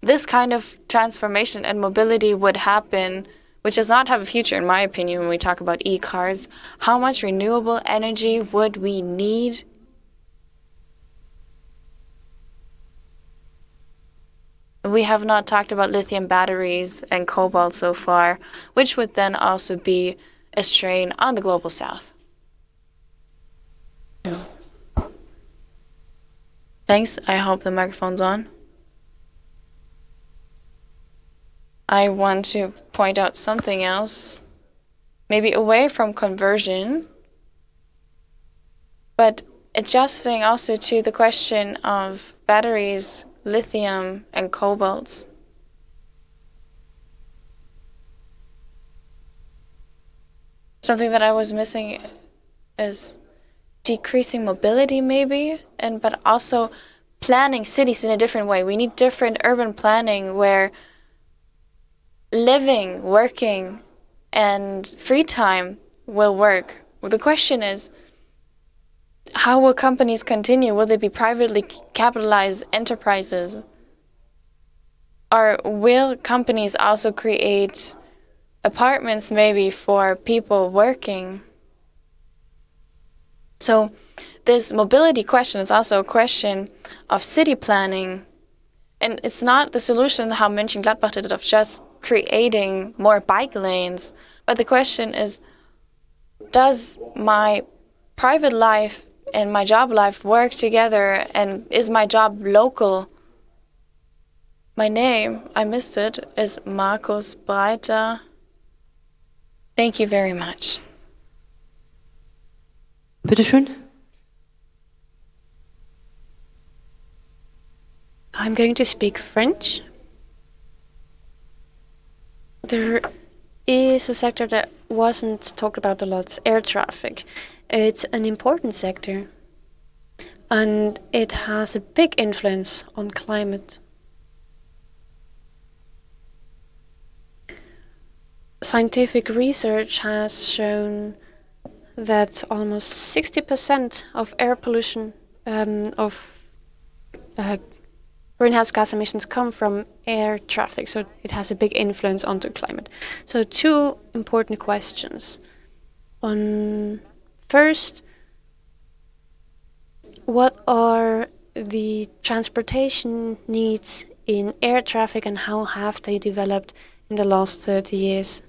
this kind of transformation and mobility would happen which does not have a future, in my opinion, when we talk about e cars. How much renewable energy would we need? We have not talked about lithium batteries and cobalt so far, which would then also be a strain on the global south. Thanks. I hope the microphone's on. I want to point out something else, maybe away from conversion, but adjusting also to the question of batteries, lithium, and cobalt. Something that I was missing is decreasing mobility, maybe, and but also planning cities in a different way. We need different urban planning where living, working, and free time will work. Well, the question is, how will companies continue? Will they be privately capitalized enterprises? Or will companies also create apartments maybe for people working? So this mobility question is also a question of city planning. And it's not the solution how Mönchengladbach did it of just creating more bike lanes. But the question is, does my private life and my job life work together and is my job local? My name, I missed it, is Markus Breiter. Thank you very much. Bitte schön. I'm going to speak French there is a sector that wasn't talked about a lot air traffic. It's an important sector and it has a big influence on climate. Scientific research has shown that almost 60% of air pollution um, of uh, greenhouse gas emissions come from air traffic, so it has a big influence on the climate. So two important questions. On first, what are the transportation needs in air traffic and how have they developed in the last 30 years?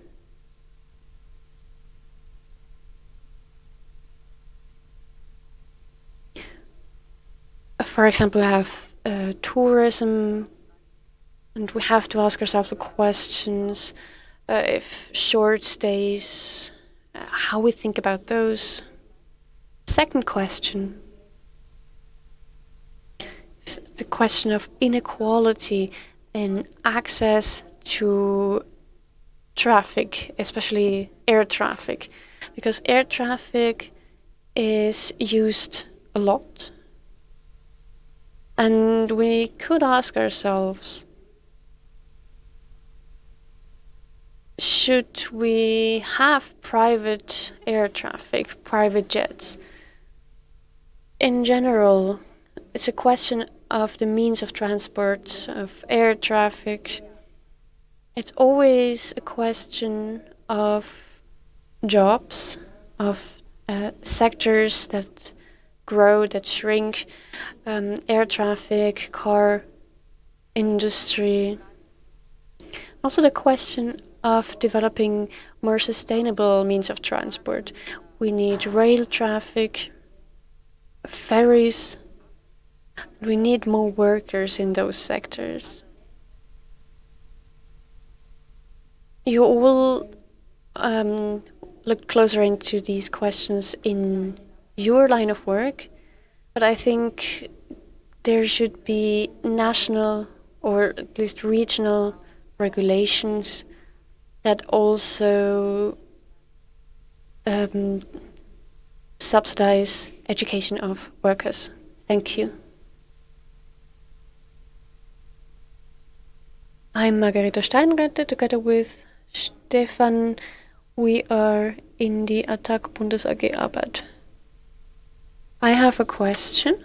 For example, we have uh, tourism, and we have to ask ourselves the questions uh, if short stays, uh, how we think about those. Second question the question of inequality in access to traffic, especially air traffic, because air traffic is used a lot and we could ask ourselves should we have private air traffic, private jets? In general, it's a question of the means of transport, of air traffic. It's always a question of jobs, of uh, sectors that grow, that shrink, um, air traffic, car industry. Also, the question of developing more sustainable means of transport. We need rail traffic, ferries. We need more workers in those sectors. You will um, look closer into these questions in your line of work, but I think there should be national or at least regional regulations that also um, subsidize education of workers. Thank you. I'm Margareta Steinretter, together with Stefan. We are in the Attac Bundes AG Arbeit. I have a question.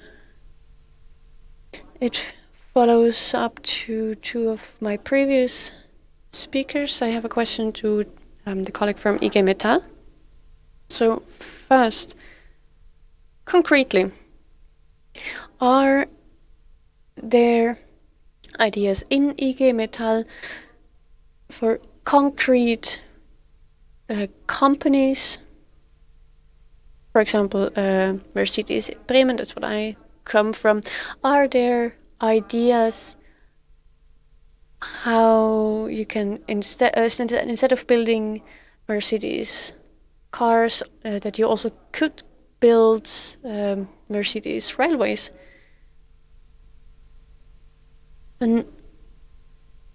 It follows up to two of my previous speakers. I have a question to um, the colleague from IG Metall. So first, concretely, are there ideas in IG Metall for concrete uh, companies? For example, uh, Mercedes Bremen, that's what I come from. Are there ideas how you can instead uh, instead of building Mercedes cars uh, that you also could build um, Mercedes railways. And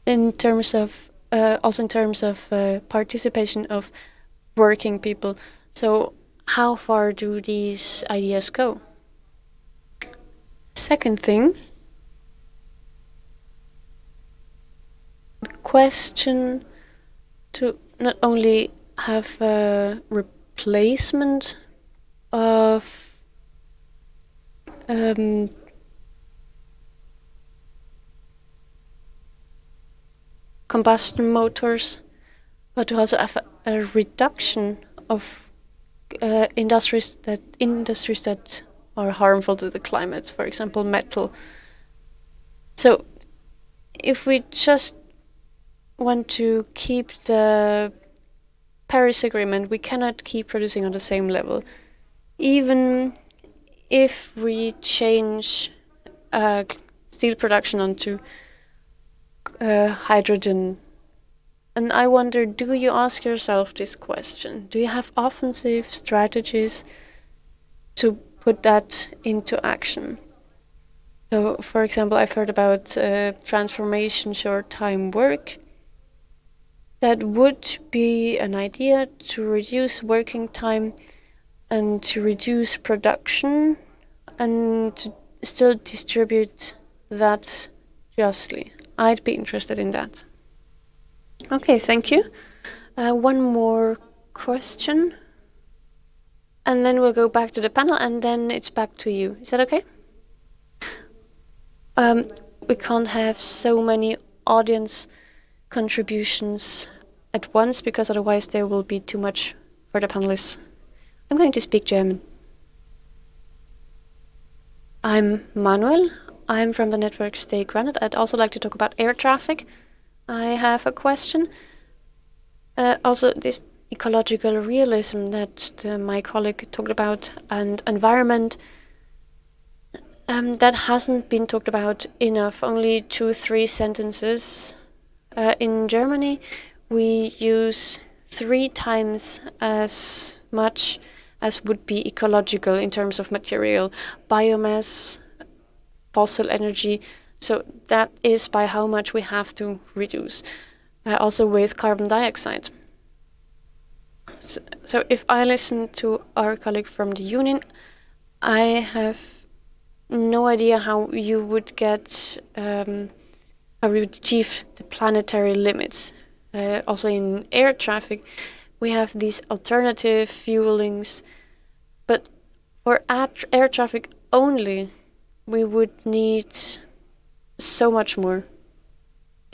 in terms of uh, also in terms of uh, participation of working people, so how far do these ideas go? Second thing question to not only have a replacement of um, combustion motors, but also have a, a reduction of uh, industries that industries that are harmful to the climate, for example, metal. So, if we just want to keep the Paris Agreement, we cannot keep producing on the same level. Even if we change uh, steel production onto uh, hydrogen. And I wonder, do you ask yourself this question? Do you have offensive strategies to put that into action? So, for example, I've heard about uh, transformation short time work that would be an idea to reduce working time and to reduce production and to still distribute that justly. I'd be interested in that. Okay, thank you. Uh, one more question. And then we'll go back to the panel and then it's back to you. Is that okay? Um, we can't have so many audience contributions at once because otherwise there will be too much for the panelists. I'm going to speak German. I'm Manuel. I'm from the network Stay Grounded. I'd also like to talk about air traffic. I have a question. Uh, also, this ecological realism that uh, my colleague talked about and environment um, that hasn't been talked about enough. Only two, three sentences uh, in Germany, we use three times as much as would be ecological in terms of material, biomass, fossil energy. So that is by how much we have to reduce. Uh, also with carbon dioxide. So, so, if I listen to our colleague from the union, I have no idea how you would get um, how we would achieve the planetary limits. uh, also in air traffic, we have these alternative fuelings. But for air traffic only, we would need so much more.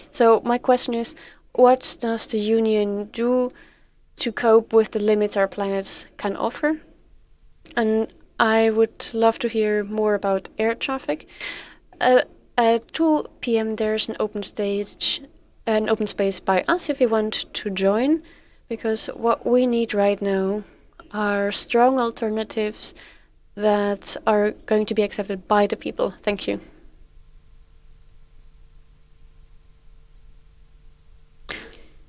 So my question is, what does the union do to cope with the limits our planet can offer? And I would love to hear more about air traffic. Uh, at 2 p.m. there's an open stage, an open space by us if you want to join, because what we need right now are strong alternatives that are going to be accepted by the people. Thank you.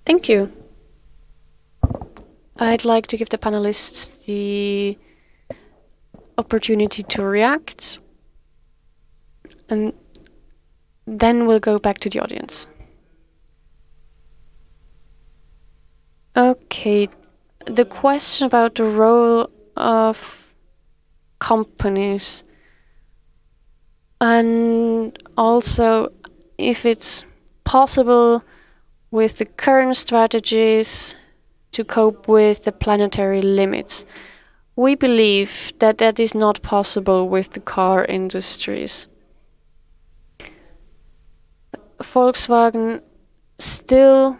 Thank you. I'd like to give the panelists the opportunity to react and then we'll go back to the audience. Okay, the question about the role of companies and also if it's possible with the current strategies to cope with the planetary limits. We believe that that is not possible with the car industries. Volkswagen still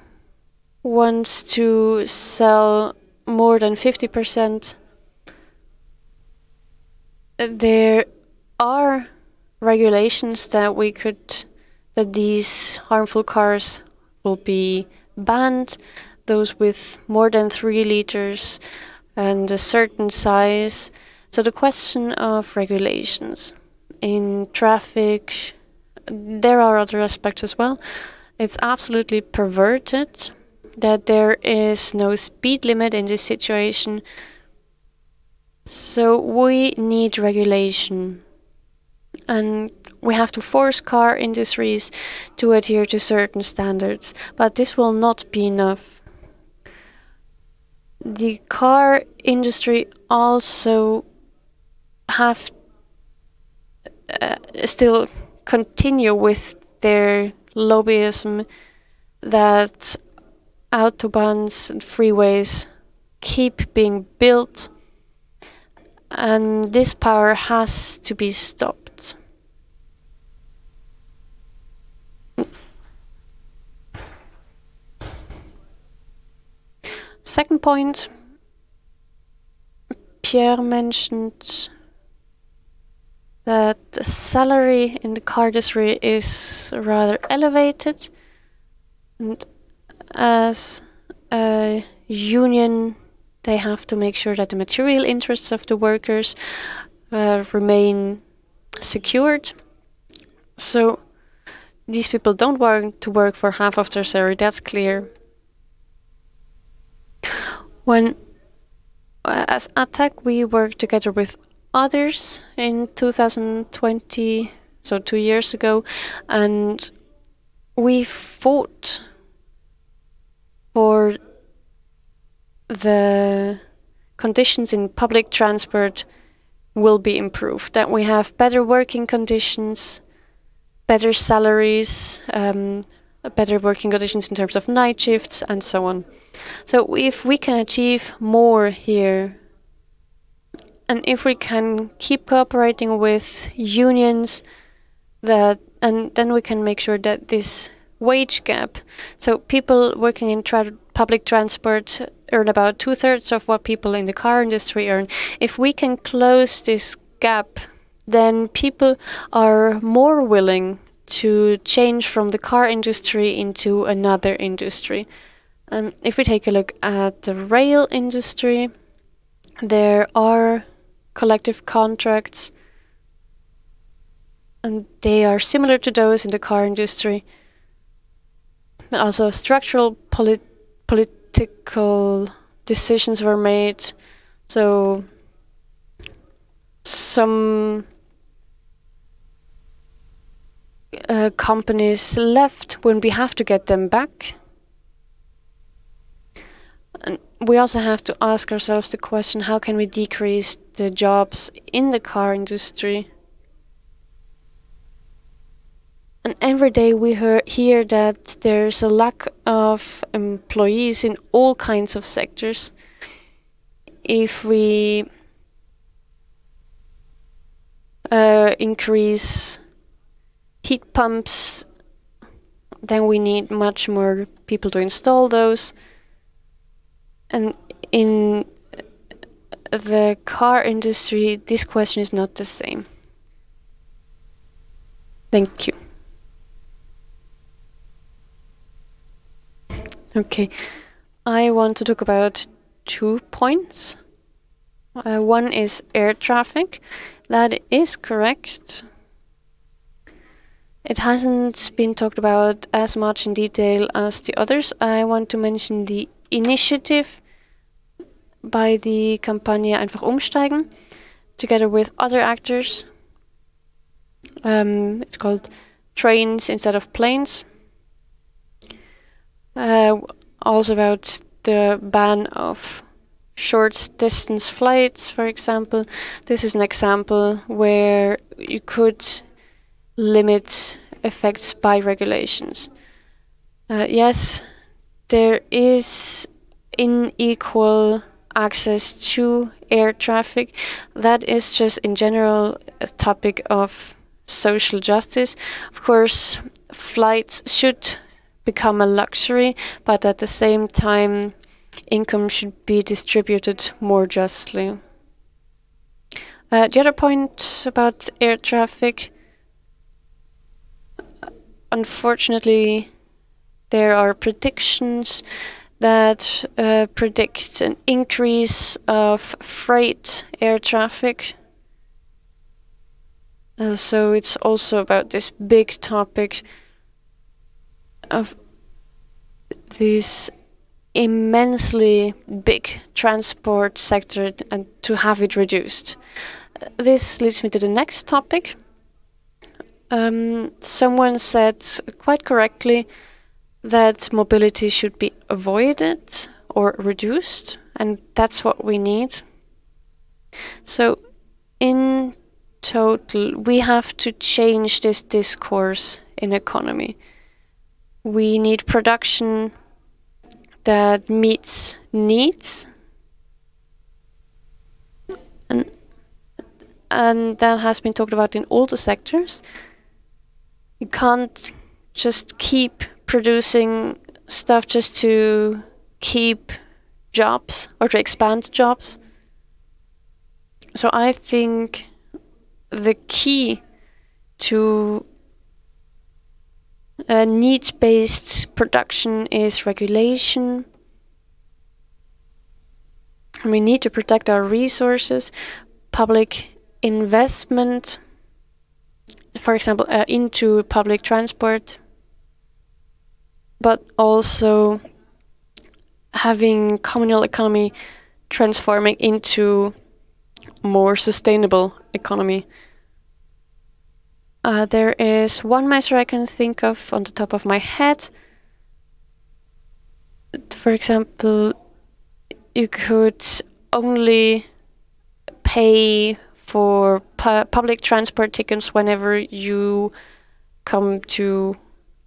wants to sell more than 50%. There are regulations that we could that these harmful cars will be banned. Those with more than three liters and a certain size. So the question of regulations in traffic, there are other aspects as well. It's absolutely perverted that there is no speed limit in this situation. So we need regulation. And we have to force car industries to adhere to certain standards, but this will not be enough. The car industry also have uh, still continue with their lobbyism that autobahns and freeways keep being built and this power has to be stopped. Second point, Pierre mentioned that the salary in the car industry is rather elevated and as a union they have to make sure that the material interests of the workers uh, remain secured. So these people don't want to work for half of their salary, that's clear. When uh, as ATTAC we worked together with others in 2020, so two years ago, and we fought for the conditions in public transport will be improved, that we have better working conditions, better salaries, um, better working conditions in terms of night shifts, and so on. So if we can achieve more here, and if we can keep cooperating with unions, that and then we can make sure that this wage gap, so people working in tra public transport earn about two thirds of what people in the car industry earn. If we can close this gap, then people are more willing to change from the car industry into another industry. Um, if we take a look at the rail industry, there are collective contracts and they are similar to those in the car industry. But also structural polit political decisions were made. So some uh, companies left when we have to get them back. And we also have to ask ourselves the question, how can we decrease the jobs in the car industry? And every day we hear, hear that there's a lack of employees in all kinds of sectors. If we uh, increase heat pumps, then we need much more people to install those. And in the car industry, this question is not the same. Thank you. Okay, I want to talk about two points. Uh, one is air traffic. That is correct. It hasn't been talked about as much in detail as the others. I want to mention the initiative by the Kampagne Einfach Umsteigen, together with other actors. Um, it's called Trains Instead of Planes. Uh, also about the ban of short distance flights, for example. This is an example where you could limit effects by regulations. Uh, yes, there is unequal access to air traffic. That is just in general a topic of social justice. Of course, flights should become a luxury, but at the same time, income should be distributed more justly. Uh, the other point about air traffic, unfortunately, there are predictions that uh, predict an increase of freight air traffic. Uh, so it's also about this big topic of this immensely big transport sector and to have it reduced. This leads me to the next topic. Um, someone said quite correctly that mobility should be avoided or reduced, and that's what we need. So, in total, we have to change this discourse in economy. We need production that meets needs and and that has been talked about in all the sectors. You can't just keep producing stuff just to keep jobs or to expand jobs. So I think the key to a needs-based production is regulation. We need to protect our resources, public investment, for example, uh, into public transport but also having communal economy transforming into more sustainable economy. Uh, there is one measure I can think of on the top of my head. For example, you could only pay for pu public transport tickets whenever you come to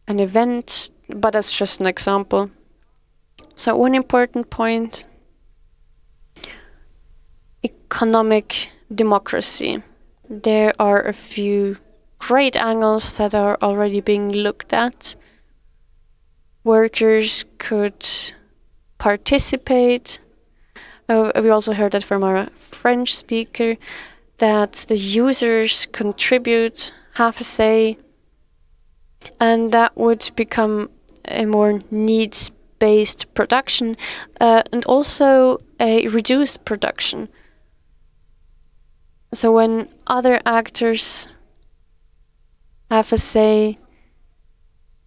an event but that's just an example. So one important point, economic democracy. There are a few great angles that are already being looked at. Workers could participate. Uh, we also heard that from our French speaker that the users contribute, have a say, and that would become a more needs-based production uh, and also a reduced production. So when other actors have a say,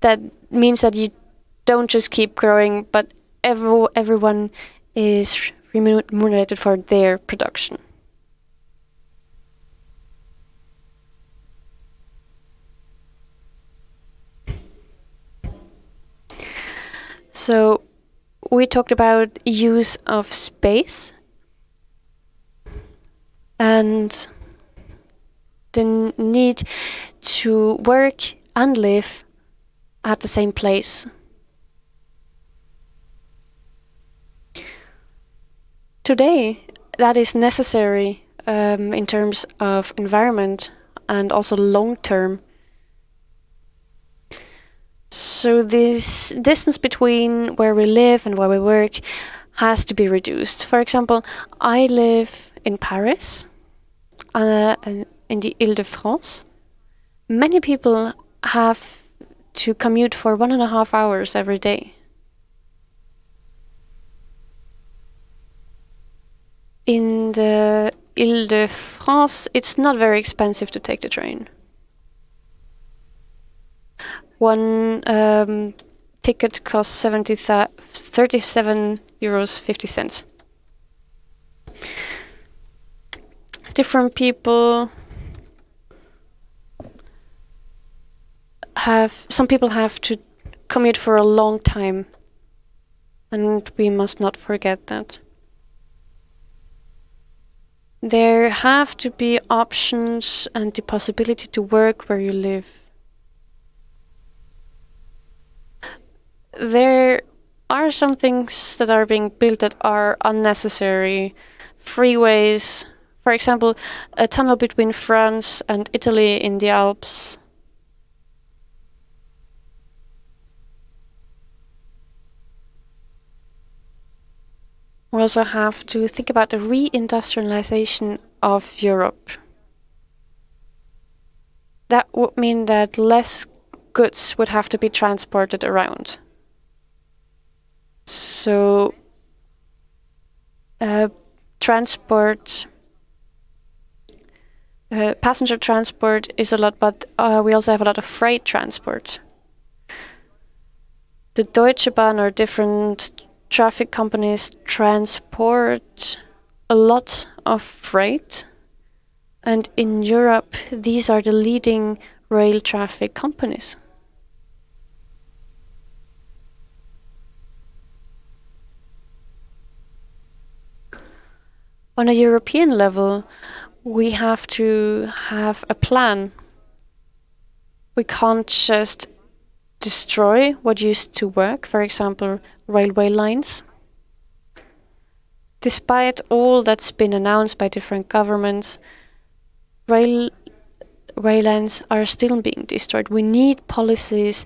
that means that you don't just keep growing, but every, everyone is remunerated for their production. So we talked about use of space and the need to work and live at the same place. Today, that is necessary um, in terms of environment and also long term. So, this distance between where we live and where we work has to be reduced. For example, I live in Paris, uh, in the Ile de France. Many people have to commute for one and a half hours every day. In the Ile de France, it's not very expensive to take the train. One um, ticket costs 70 37 euros 50 cents. Different people have some people have to commute for a long time. And we must not forget that. There have to be options and the possibility to work where you live. There are some things that are being built that are unnecessary. Freeways for example a tunnel between France and Italy in the Alps we also have to think about the reindustrialization of Europe. That would mean that less goods would have to be transported around. So, uh, transport, uh, passenger transport is a lot, but uh, we also have a lot of freight transport. The Deutsche Bahn or different traffic companies transport a lot of freight. And in Europe, these are the leading rail traffic companies. On a European level, we have to have a plan. We can't just destroy what used to work, for example, railway lines. Despite all that's been announced by different governments, rail rail lines are still being destroyed. We need policies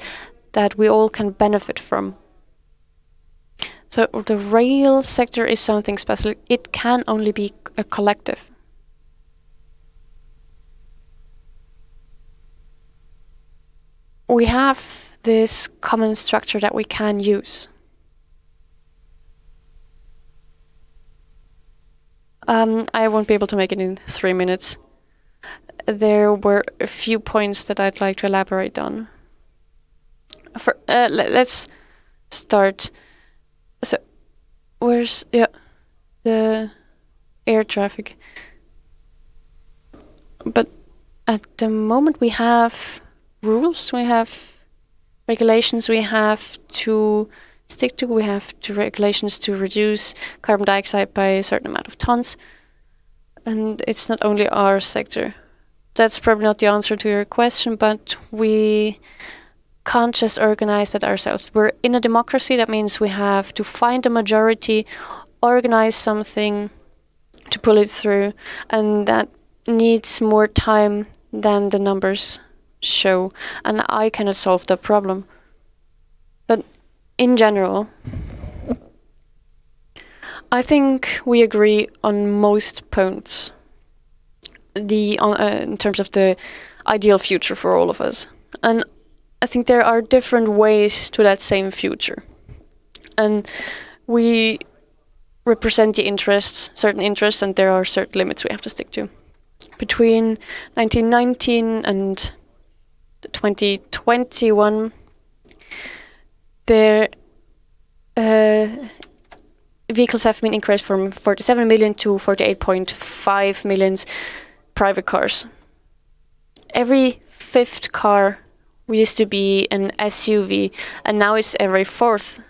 that we all can benefit from. So the rail sector is something special. It can only be a collective. We have this common structure that we can use. Um, I won't be able to make it in three minutes. There were a few points that I'd like to elaborate on. For uh, let's start. So, where's yeah the air traffic? But at the moment we have rules. We have regulations we have to stick to. We have to regulations to reduce carbon dioxide by a certain amount of tons. And it's not only our sector. That's probably not the answer to your question, but we can't just organize that ourselves. We're in a democracy, that means we have to find a majority, organize something to pull it through, and that needs more time than the numbers show, and I cannot solve the problem. But in general, I think we agree on most points. The uh, in terms of the ideal future for all of us, and I think there are different ways to that same future, and we represent the interests, certain interests, and there are certain limits we have to stick to. Between 1919 and 2021, their uh, vehicles have been increased from 47 million to 48.5 million private cars. Every fifth car used to be an SUV, and now it's every fourth.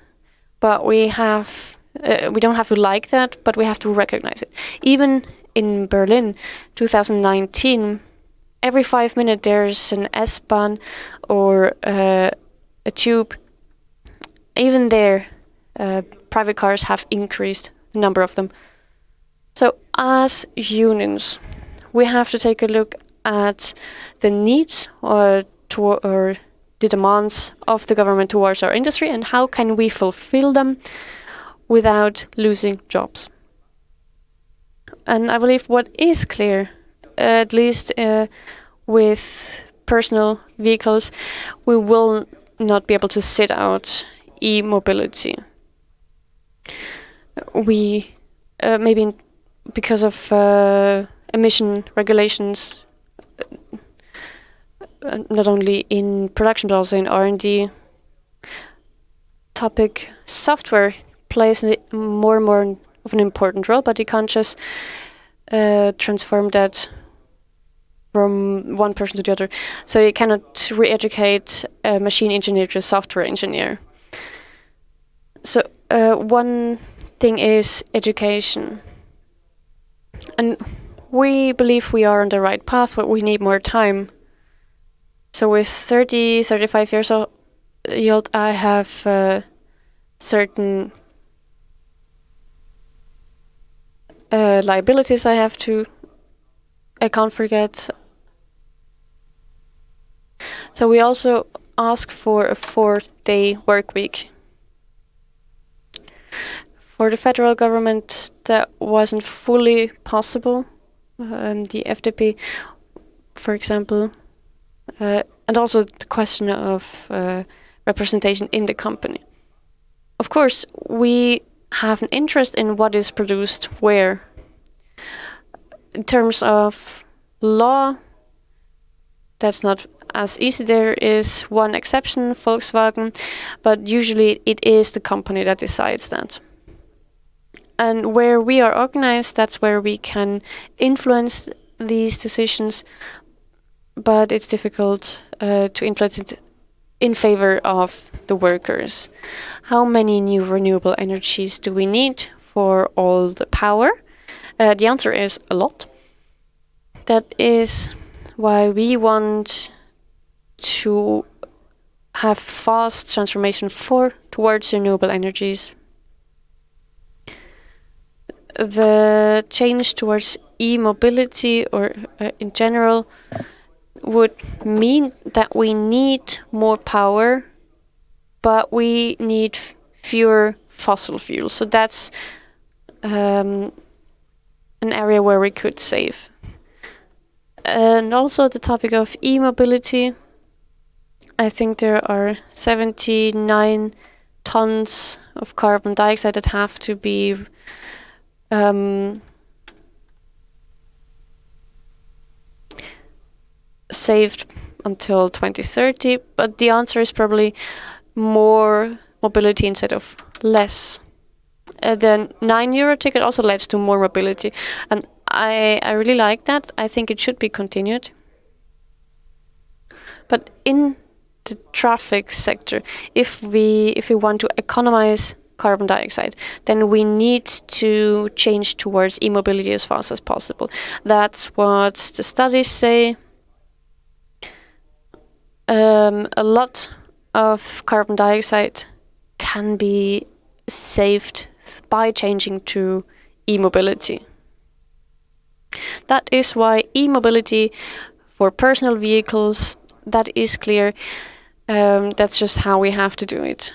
But we have, uh, we don't have to like that, but we have to recognize it. Even in Berlin, 2019, every five minutes there's an S-Bahn or uh, a tube. Even there, uh, private cars have increased the number of them. So as unions, we have to take a look at the needs or to, or the demands of the government towards our industry and how can we fulfill them without losing jobs. And I believe what is clear, at least uh, with personal vehicles, we will not be able to sit out e-mobility. We uh, maybe because of uh, emission regulations, uh, not only in production but also in R&D. Topic software plays more and more of an important role, but you can't just uh, transform that from one person to the other. So you cannot re-educate a machine engineer to a software engineer. So uh, one thing is education. And we believe we are on the right path, but we need more time. So with 30, 35 years old, I have uh, certain uh, liabilities I have to, I can't forget. So we also ask for a four-day work week. For the federal government, that wasn't fully possible. Um, the FDP, for example, uh, and also the question of uh, representation in the company. Of course, we have an interest in what is produced where. In terms of law, that's not as easy. There is one exception, Volkswagen, but usually it is the company that decides that. And where we are organized, that's where we can influence these decisions, but it's difficult uh, to influence it in favor of the workers. How many new renewable energies do we need for all the power? Uh, the answer is a lot. That is why we want to have fast transformation for towards renewable energies. The change towards e-mobility or uh, in general would mean that we need more power, but we need fewer fossil fuels. So that's um, an area where we could save. And also the topic of e-mobility I think there are 79 tons of carbon dioxide that have to be um, saved until 2030, but the answer is probably more mobility instead of less. Uh, the 9 euro ticket also led to more mobility, and I, I really like that. I think it should be continued. But in the traffic sector, if we if we want to economize carbon dioxide, then we need to change towards e-mobility as fast as possible. That's what the studies say. Um, a lot of carbon dioxide can be saved by changing to e-mobility. That is why e-mobility for personal vehicles, that is clear. Um, that's just how we have to do it.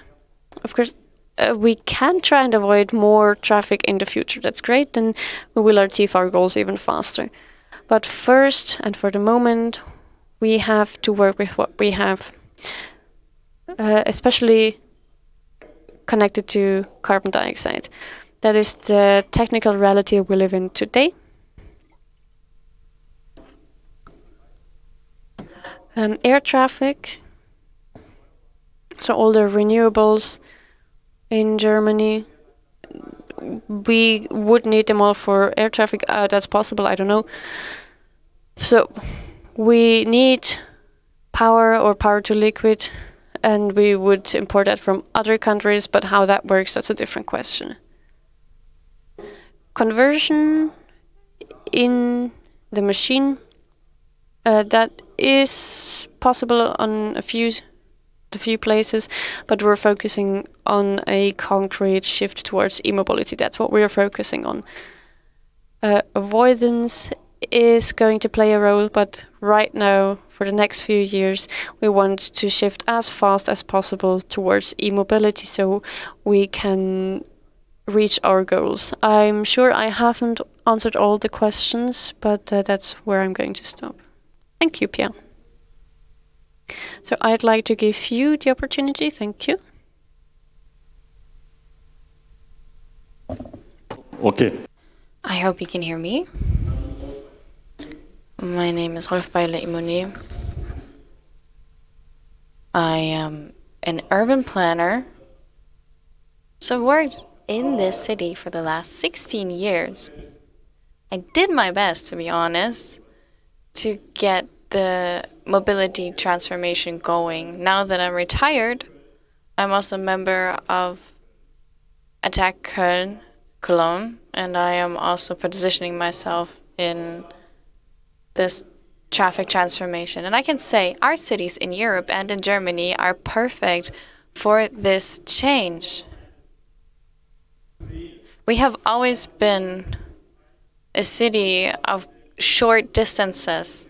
Of course, uh, we can try and avoid more traffic in the future. That's great, then we will achieve our goals even faster. But first, and for the moment, we have to work with what we have, uh, especially connected to carbon dioxide. That is the technical reality we live in today. Um, air traffic so all the renewables in Germany, we would need them all for air traffic. Uh, that's possible, I don't know. So we need power or power to liquid, and we would import that from other countries, but how that works, that's a different question. Conversion in the machine Uh, that is possible on a few a few places, but we're focusing on a concrete shift towards e-mobility. That's what we're focusing on. Uh, avoidance is going to play a role, but right now, for the next few years, we want to shift as fast as possible towards e-mobility so we can reach our goals. I'm sure I haven't answered all the questions, but uh, that's where I'm going to stop. Thank you, Pierre. So I'd like to give you the opportunity. Thank you. Okay. I hope you can hear me. My name is Rolf Baile Imoni. I am an urban planner. So I've worked in this city for the last 16 years. I did my best, to be honest, to get the mobility transformation going. Now that I'm retired, I'm also a member of Attac Köln, Cologne, and I am also positioning myself in this traffic transformation. And I can say our cities in Europe and in Germany are perfect for this change. We have always been a city of short distances.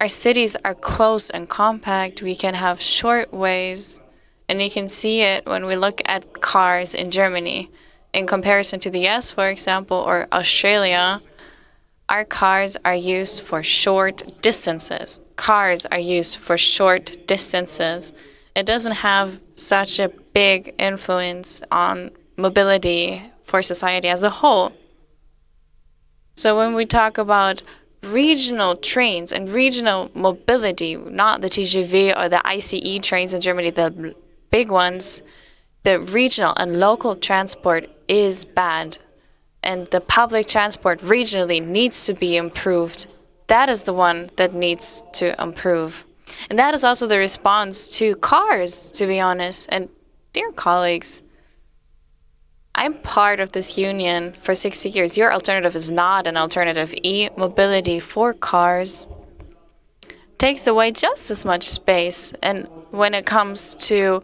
Our cities are close and compact. We can have short ways, and you can see it when we look at cars in Germany. In comparison to the US, for example, or Australia, our cars are used for short distances. Cars are used for short distances. It doesn't have such a big influence on mobility for society as a whole. So when we talk about regional trains and regional mobility, not the TGV or the ICE trains in Germany, the big ones, the regional and local transport is bad. And the public transport regionally needs to be improved. That is the one that needs to improve. And that is also the response to cars, to be honest. And dear colleagues, I'm part of this union for 60 years. Your alternative is not an alternative. E mobility for cars takes away just as much space. And when it comes to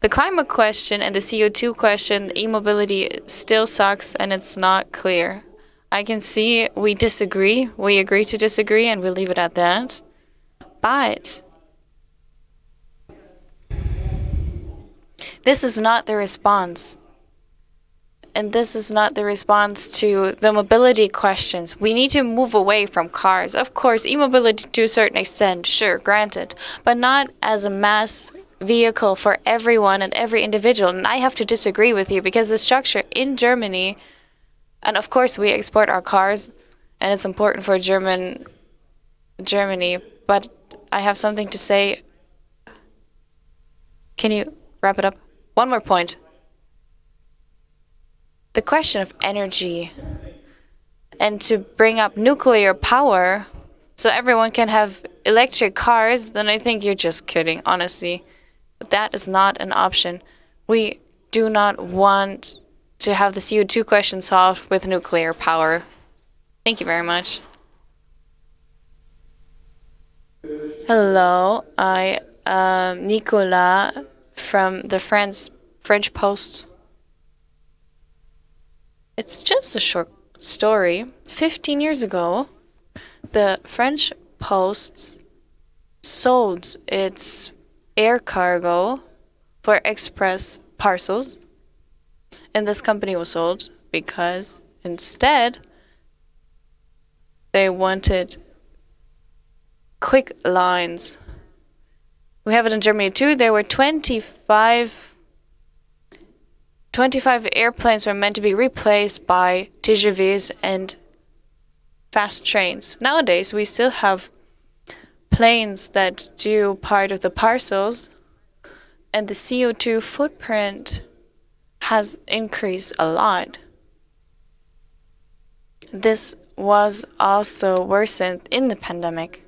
the climate question and the CO2 question, e mobility still sucks and it's not clear. I can see we disagree. We agree to disagree and we'll leave it at that. But this is not the response. And this is not the response to the mobility questions. We need to move away from cars. Of course, e mobility to a certain extent, sure, granted, but not as a mass vehicle for everyone and every individual. And I have to disagree with you because the structure in Germany, and of course, we export our cars, and it's important for German Germany, but I have something to say. Can you wrap it up? One more point. The question of energy and to bring up nuclear power so everyone can have electric cars, then I think you're just kidding, honestly. But that is not an option. We do not want to have the CO2 question solved with nuclear power. Thank you very much. Hello, I am Nicolas from the French French Post. It's just a short story. 15 years ago, the French Post sold its air cargo for express parcels. And this company was sold because instead they wanted quick lines. We have it in Germany too. There were 25, 25 airplanes were meant to be replaced by TGVs and fast trains. Nowadays, we still have planes that do part of the parcels, and the CO2 footprint has increased a lot. This was also worsened in the pandemic.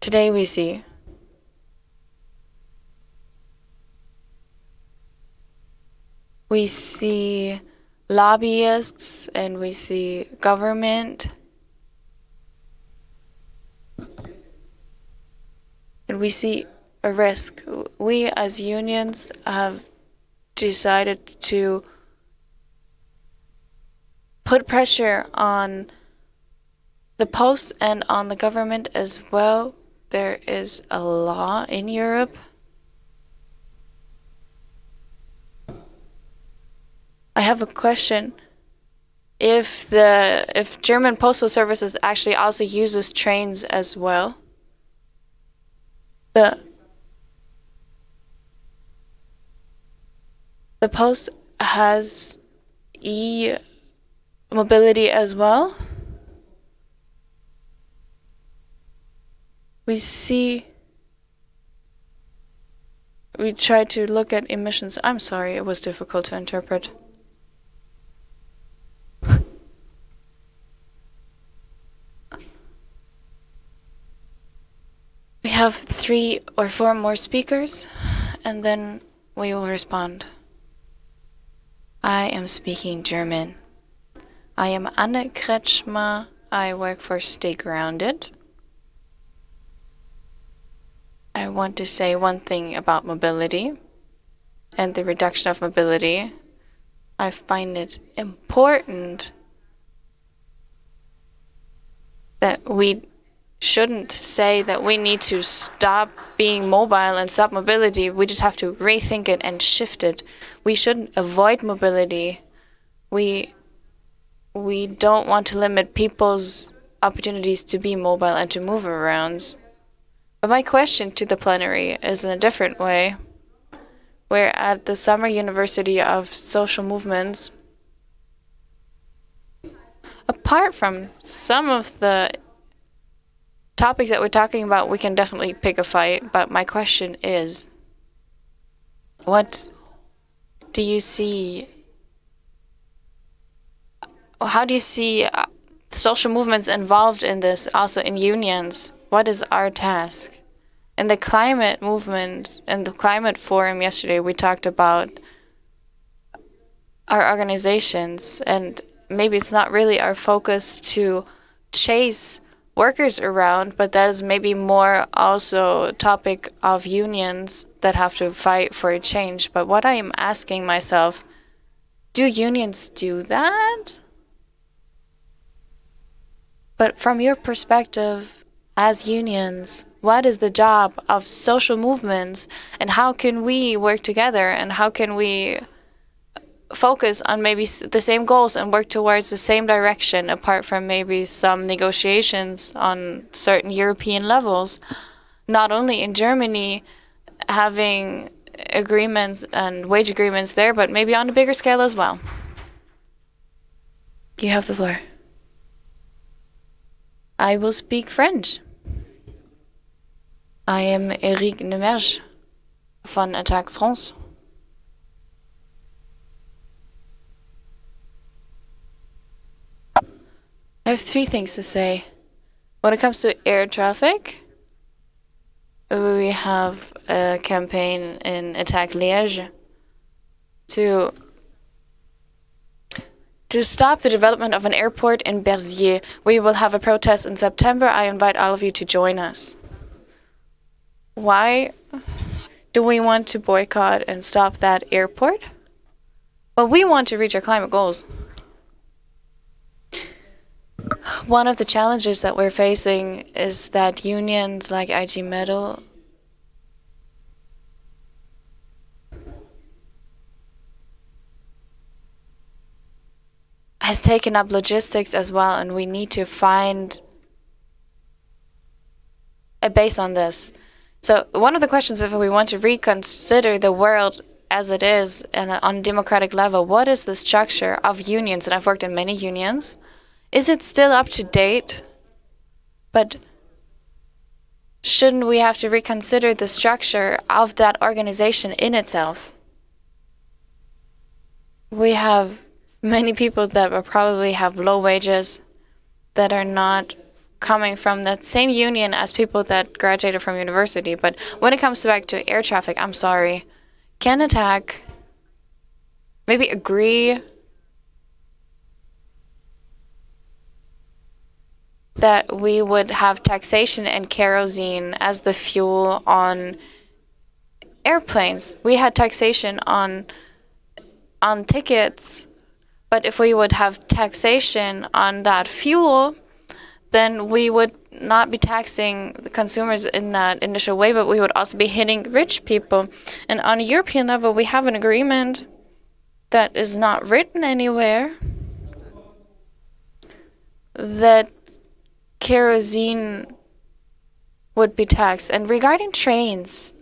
Today we see we see lobbyists and we see government. And we see a risk. We as unions have decided to put pressure on the post and on the government as well. There is a law in Europe. I have a question. If the if German postal services actually also uses trains as well, the the post has e mobility as well. We see we try to look at emissions. I'm sorry, it was difficult to interpret. We have three or four more speakers, and then we will respond. I am speaking German. I am Anne Kretschmer. I work for Stay Grounded. I want to say one thing about mobility and the reduction of mobility. I find it important that we shouldn't say that we need to stop being mobile and stop mobility. We just have to rethink it and shift it. We shouldn't avoid mobility. We we don't want to limit people's opportunities to be mobile and to move around. But my question to the plenary is in a different way. We're at the Summer University of Social Movements. Apart from some of the topics that we're talking about, we can definitely pick a fight. But my question is, what do you see? How do you see uh, social movements involved in this, also in unions? What is our task? In the climate movement, in the climate forum yesterday, we talked about our organizations, and maybe it's not really our focus to chase workers around, but that is maybe more also topic of unions that have to fight for a change. But what I am asking myself, do unions do that? But from your perspective as unions, what is the job of social movements and how can we work together and how can we focus on maybe the same goals and work towards the same direction apart from maybe some negotiations on certain European levels. Not only in Germany having agreements and wage agreements there, but maybe on a bigger scale as well. You have the floor. I will speak French. I am Eric Nemerge von Attac France. I have three things to say. When it comes to air traffic, we have a campaign in Attac Liège to to stop the development of an airport in Bierset. We will have a protest in September. I invite all of you to join us. Why do we want to boycott and stop that airport? Well, we want to reach our climate goals. One of the challenges that we're facing is that unions like IG Metall has taken up logistics as well, and we need to find a base on this. So one of the questions, if we want to reconsider the world as it is and on a democratic level, what is the structure of unions? And I've worked in many unions. Is it still up to date? But shouldn't we have to reconsider the structure of that organization in itself? We have many people that will probably have low wages that are not coming from that same union as people that graduated from university. But when it comes back to air traffic, I'm sorry. Can Attac maybe agree that we would have taxation and kerosene as the fuel on airplanes. We had taxation on on tickets, but if we would have taxation on that fuel, then we would not be taxing the consumers in that initial way, but we would also be hitting rich people. And on a European level, we have an agreement that is not written anywhere that kerosene would be taxed. And regarding trains,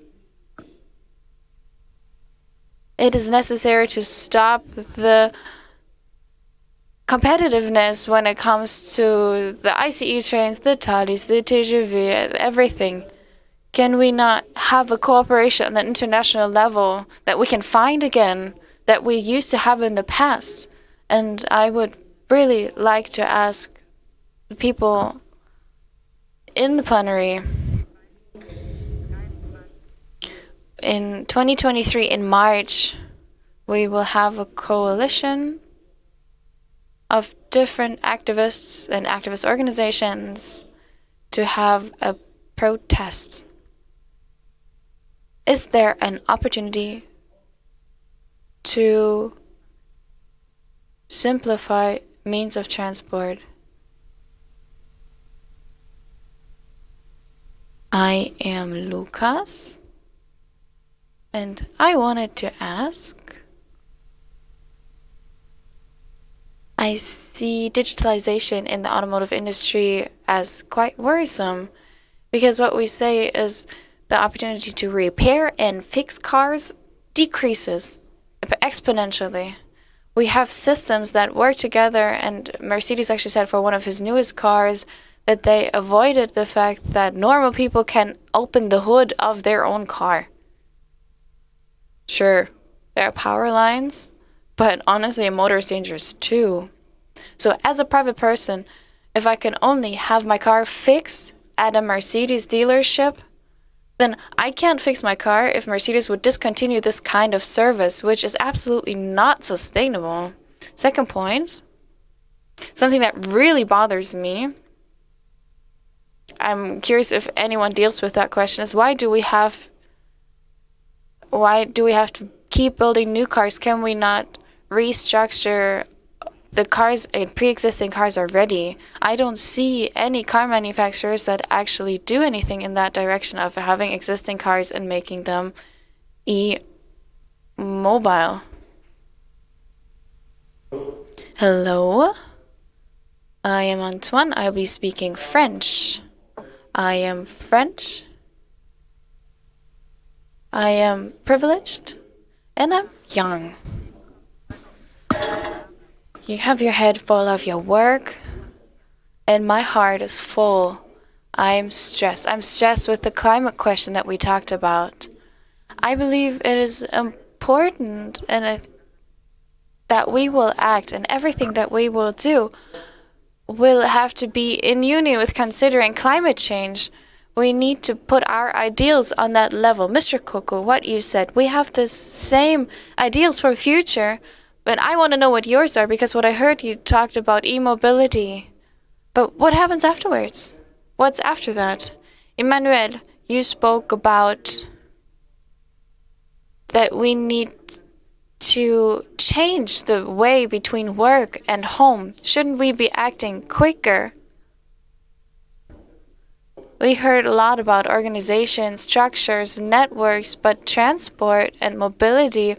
it is necessary to stop the competitiveness when it comes to the ICE trains, the Thalys, the TGV, everything. Can we not have a cooperation on an international level that we can find again that we used to have in the past? And I would really like to ask the people in the plenary in 2023 in March, we will have a coalition of different activists and activist organizations to have a protest. Is there an opportunity to simplify means of transport? I am Lucas. And I wanted to ask I see digitalization in the automotive industry as quite worrisome because what we say is the opportunity to repair and fix cars decreases exponentially. We have systems that work together, and Mercedes actually said for one of his newest cars that they avoided the fact that normal people can open the hood of their own car. Sure, there are power lines, but honestly, a motor is dangerous too. So, as a private person, if I can only have my car fixed at a Mercedes dealership, then I can't fix my car if Mercedes would discontinue this kind of service, which is absolutely not sustainable. Second point, something that really bothers me. I'm curious if anyone deals with that question is why do we have why do we have to keep building new cars? Can we not restructure the cars and pre-existing cars are ready? I don't see any car manufacturers that actually do anything in that direction of having existing cars and making them e-mobile. Hello. I am Antoine. I'll be speaking French. I am French. I am privileged and I'm young. You have your head full of your work, and my heart is full. I am stressed. I'm stressed with the climate question that we talked about. I believe it is important and that we will act and everything that we will do will have to be in union with considering climate change we need to put our ideals on that level. Mr. Coco, what you said, we have the same ideals for future, but I want to know what yours are because what I heard you talked about e-mobility. But what happens afterwards? What's after that? Emmanuel, you spoke about that we need to change the way between work and home. Shouldn't we be acting quicker? We heard a lot about organizations, structures, networks, but transport and mobility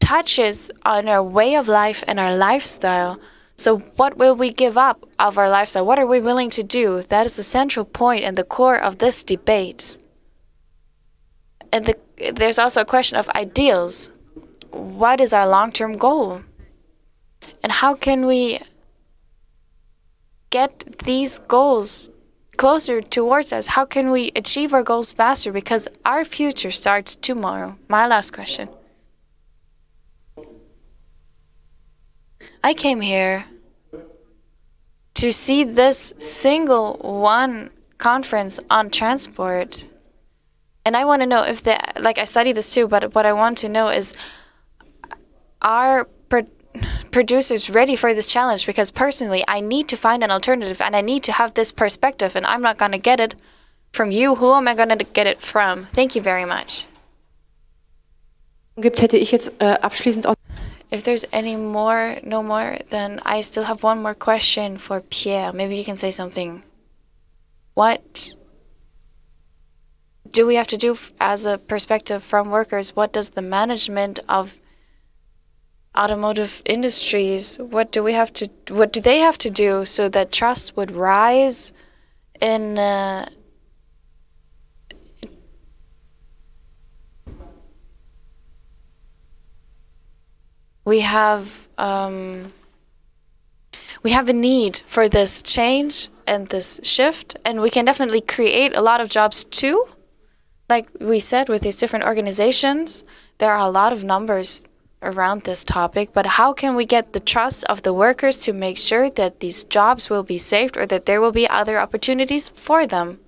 touches on our way of life and our lifestyle. So what will we give up of our lifestyle? What are we willing to do? That is the central point and the core of this debate. And the, there's also a question of ideals. What is our long-term goal? And how can we get these goals closer towards us? How can we achieve our goals faster? Because our future starts tomorrow. My last question. I came here to see this single one conference on transport. And I want to know if the, like I study this too, but what I want to know is are producers ready for this challenge because personally I need to find an alternative and I need to have this perspective and I'm not going to get it from you. Who am I going to get it from? Thank you very much. Gibt, hätte ich jetzt äh, If there's any more, no more, then I still have one more question for Pierre. Maybe you can say something. What do we have to do as a perspective from workers? What does the management of automotive industries, what do we have to, what do they have to do so that trust would rise in uh, we have um, we have a need for this change and this shift, and we can definitely create a lot of jobs too. Like we said, with these different organizations, there are a lot of numbers around this topic, but how can we get the trust of the workers to make sure that these jobs will be saved or that there will be other opportunities for them?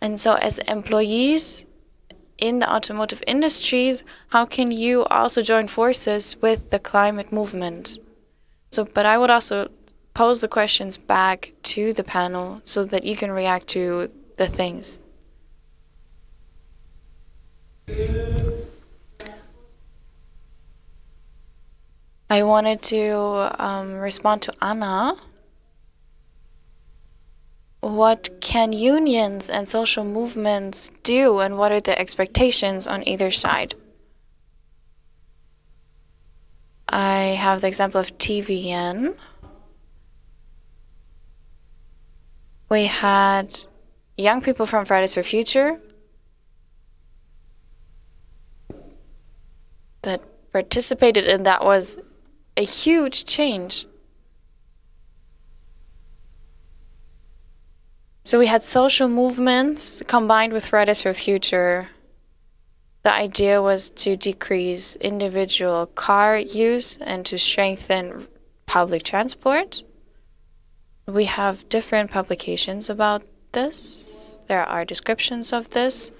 And so, as employees, in the automotive industries, how can you also join forces with the climate movement? So, but I would also pose the questions back to the panel so that you can react to the things. I wanted to um, respond to Anna. What can unions and social movements do, and what are the expectations on either side? I have the example of TVN. We had young people from Fridays for Future that participated, and that was a huge change. So we had social movements combined with Fridays for Future. The idea was to decrease individual car use and to strengthen public transport. We have different publications about this. There are descriptions of this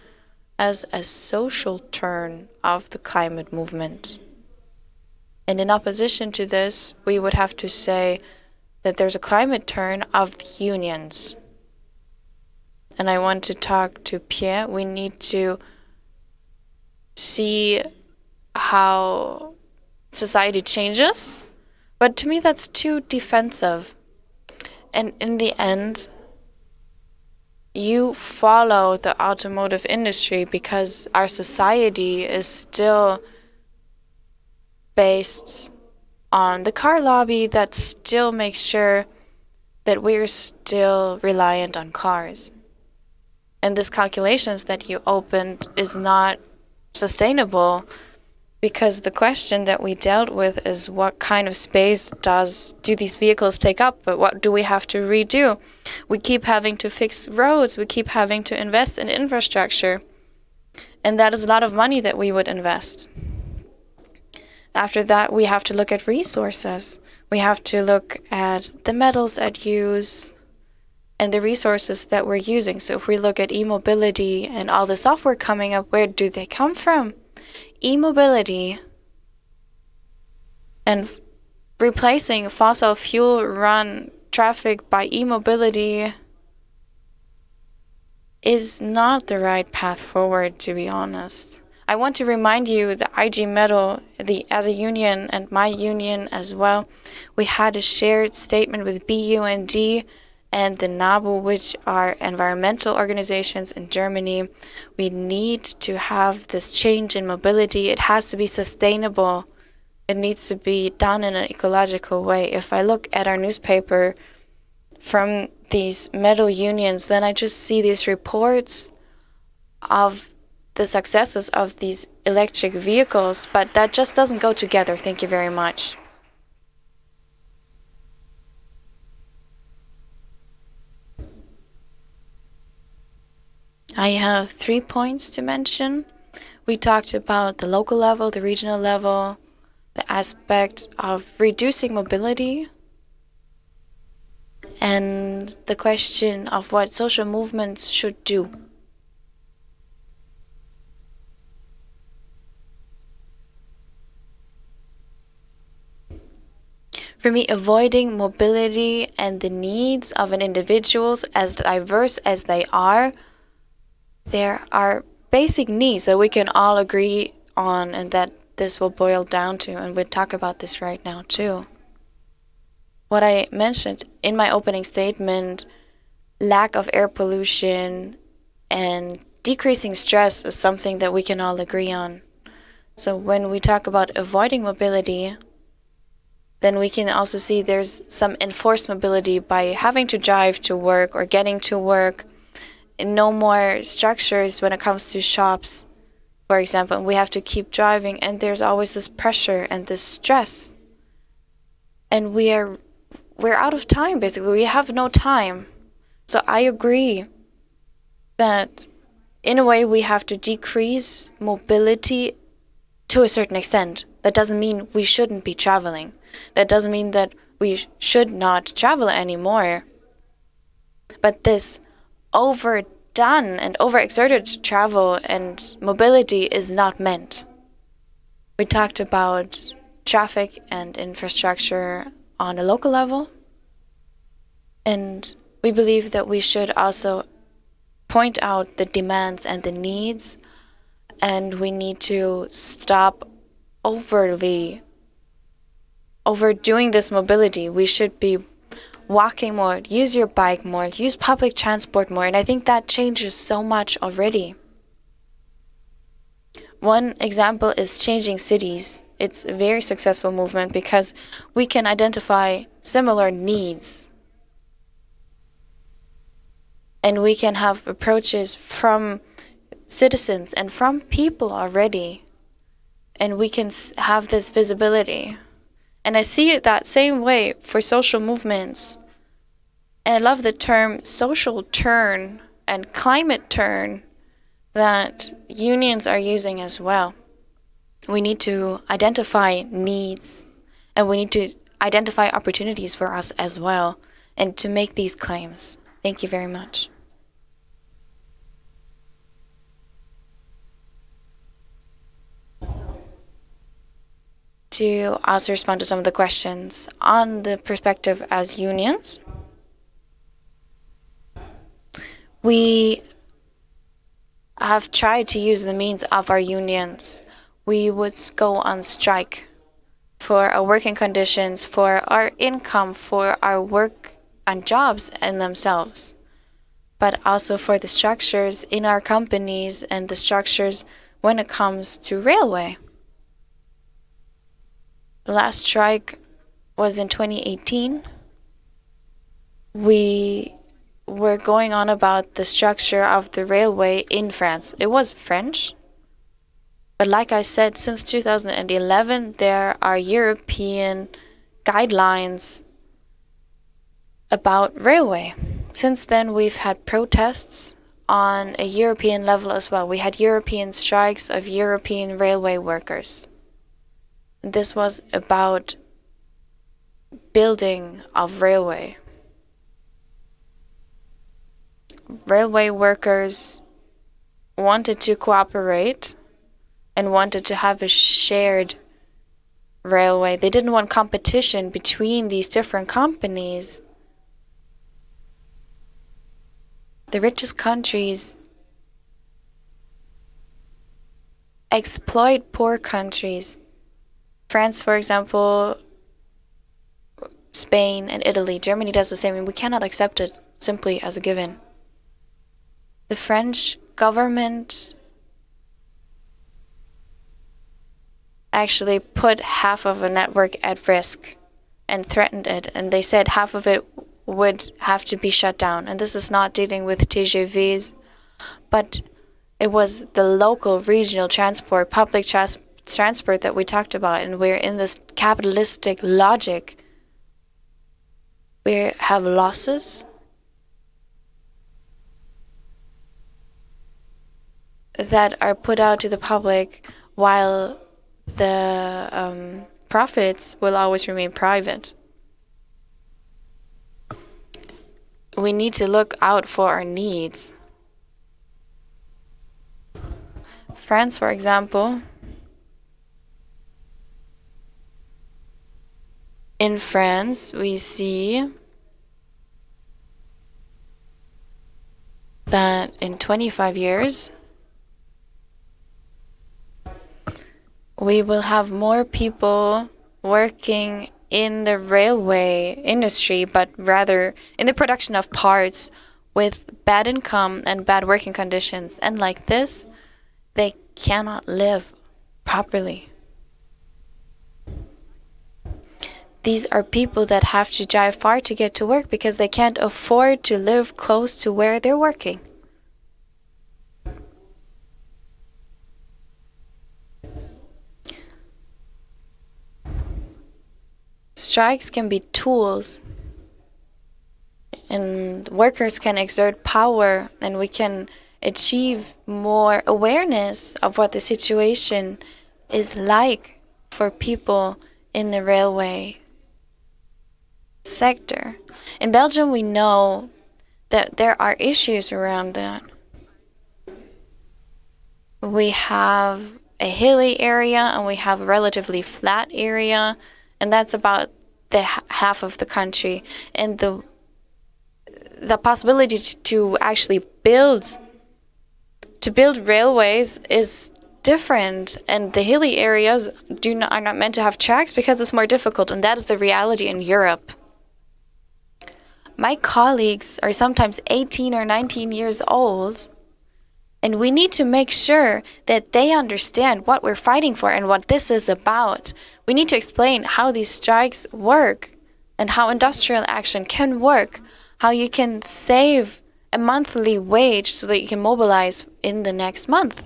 as a social turn of the climate movement. And in opposition to this, we would have to say that there's a climate turn of the unions. And I want to talk to Pierre. We need to see how society changes. But to me, that's too defensive. And in the end, you follow the automotive industry because our society is still based on the car lobby that still makes sure that we're still reliant on cars. And this calculations that you opened is not sustainable because the question that we dealt with is what kind of space does do these vehicles take up but what do we have to redo? We keep having to fix roads we keep having to invest in infrastructure and that is a lot of money that we would invest. After that we have to look at resources. We have to look at the metals at use and the resources that we're using. So if we look at e-mobility and all the software coming up where do they come from e-mobility and replacing fossil fuel run traffic by e-mobility is not the right path forward to be honest. I want to remind you the IG Metall the as a union and my union as well we had a shared statement with BUND and the NABU, which are environmental organizations in Germany. We need to have this change in mobility. It has to be sustainable. It needs to be done in an ecological way. If I look at our newspaper from these metal unions, then I just see these reports of the successes of these electric vehicles, but that just doesn't go together. Thank you very much. I have three points to mention. We talked about the local level, the regional level, the aspect of reducing mobility, and the question of what social movements should do. For me, avoiding mobility and the needs of an individuals, as diverse as they are, there are basic needs that we can all agree on and that this will boil down to, and we'll talk about this right now too. What I mentioned in my opening statement lack of air pollution and decreasing stress is something that we can all agree on. So when we talk about avoiding mobility, then we can also see there's some enforced mobility by having to drive to work or getting to work. No more structures when it comes to shops, for example. We have to keep driving, and there's always this pressure and this stress. And we are we're out of time basically. We have no time. So I agree that in a way we have to decrease mobility to a certain extent. That doesn't mean we shouldn't be traveling. That doesn't mean that we should not travel anymore. But this overdone and overexerted travel and mobility is not meant. We talked about traffic and infrastructure on a local level. And we believe that we should also point out the demands and the needs, and we need to stop overly overdoing this mobility. We should be walking more, use your bike more, use public transport more, and I think that changes so much already. One example is changing cities. It's a very successful movement because we can identify similar needs. And we can have approaches from citizens and from people already. And we can have this visibility. And I see it that same way for social movements. And I love the term social turn and climate turn that unions are using as well. We need to identify needs and we need to identify opportunities for us as well and to make these claims. Thank you very much. To also respond to some of the questions on the perspective as unions, we have tried to use the means of our unions. We would go on strike for our working conditions, for our income, for our work and jobs in themselves, but also for the structures in our companies and the structures when it comes to railway. The last strike was in 2018. We were going on about the structure of the railway in France. It was French. But like I said, since 2011, there are European guidelines about railway. Since then, we've had protests on a European level as well. We had European strikes of European railway workers. This was about building of railway. Railway workers wanted to cooperate and wanted to have a shared railway. They didn't want competition between these different companies. The richest countries exploit poor countries. France, for example, Spain and Italy. Germany does the same, and we cannot accept it simply as a given the French government actually put half of a network at risk and threatened it. And they said half of it would have to be shut down. And this is not dealing with TGVs, but it was the local regional transport, public trans transport that we talked about. And we're in this capitalistic logic. We have losses that are put out to the public while the um, profits will always remain private. We need to look out for our needs. France, for example, In France, we see that in 25 years, we will have more people working in the railway industry, but rather in the production of parts with bad income and bad working conditions. And like this, they cannot live properly. These are people that have to drive far to get to work because they can't afford to live close to where they're working. Strikes can be tools, and workers can exert power, and we can achieve more awareness of what the situation is like for people in the railway sector. In Belgium, we know that there are issues around that. We have a hilly area and we have a relatively flat area, and that's about the half of the country. And the the possibility to actually build to build railways is different and the hilly areas do not, are not meant to have tracks because it's more difficult and that is the reality in Europe. My colleagues are sometimes 18 or 19 years old, and we need to make sure that they understand what we're fighting for and what this is about. We need to explain how these strikes work and how industrial action can work, how you can save a monthly wage so that you can mobilize in the next month.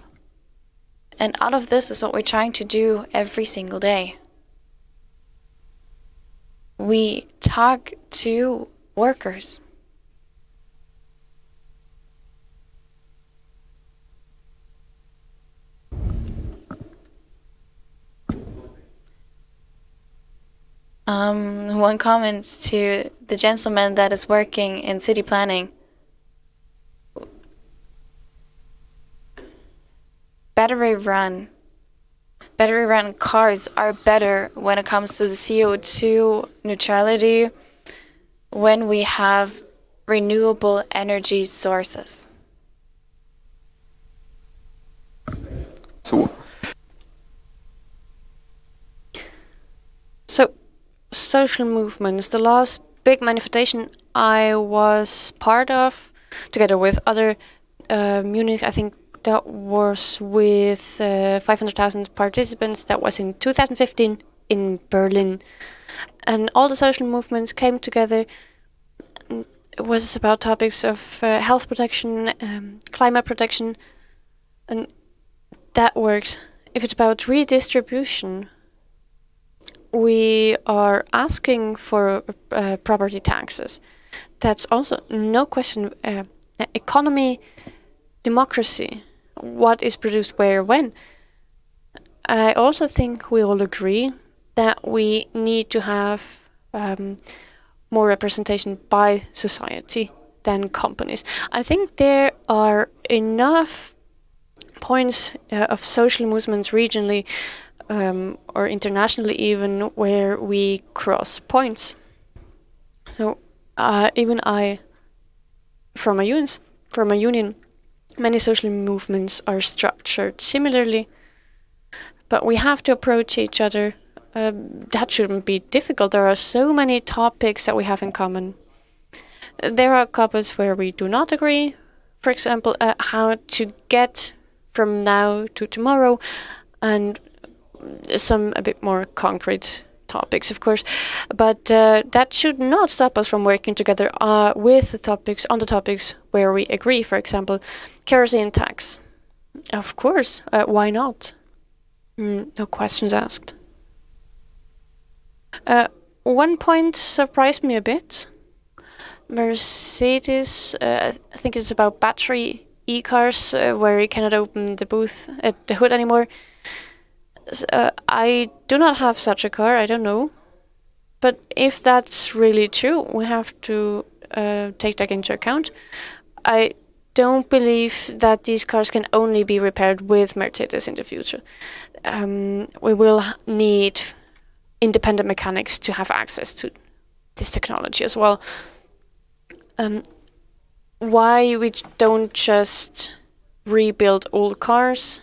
And out of this is what we're trying to do every single day. We talk to workers. Um, one comment to the gentleman that is working in city planning. Battery run. Battery run cars are better when it comes to the CO2 neutrality when we have renewable energy sources. So, So, social movements, the last big manifestation I was part of, together with other uh, Munich, I think that was with uh, 500,000 participants. That was in 2015 in Berlin. And all the social movements came together. It was about topics of uh, health protection, um, climate protection, and that works. If it's about redistribution, we are asking for uh, property taxes. That's also no question. Uh, economy, democracy, what is produced where, when. I also think we all agree that we need to have um, more representation by society than companies. I think there are enough points uh, of social movements regionally um, or internationally even where we cross points. So uh, even I, from a union, from a union, many social movements are structured similarly, but we have to approach each other. Um, that shouldn't be difficult. There are so many topics that we have in common. There are couples where we do not agree. For example, uh, how to get from now to tomorrow, and some a bit more concrete topics, of course, but uh, that should not stop us from working together uh, with the topics on the topics where we agree. For example, kerosene tax. Of course, uh, why not? Mm, no questions asked. Uh, one point surprised me a bit. Mercedes, uh, I think it's about battery e-cars uh, where you cannot open the booth at the hood anymore. Uh, I do not have such a car, I don't know. But if that's really true, we have to uh, take that into account. I don't believe that these cars can only be repaired with Mercedes in the future. Um, we will need independent mechanics to have access to this technology as well. Um, why we don't just rebuild old cars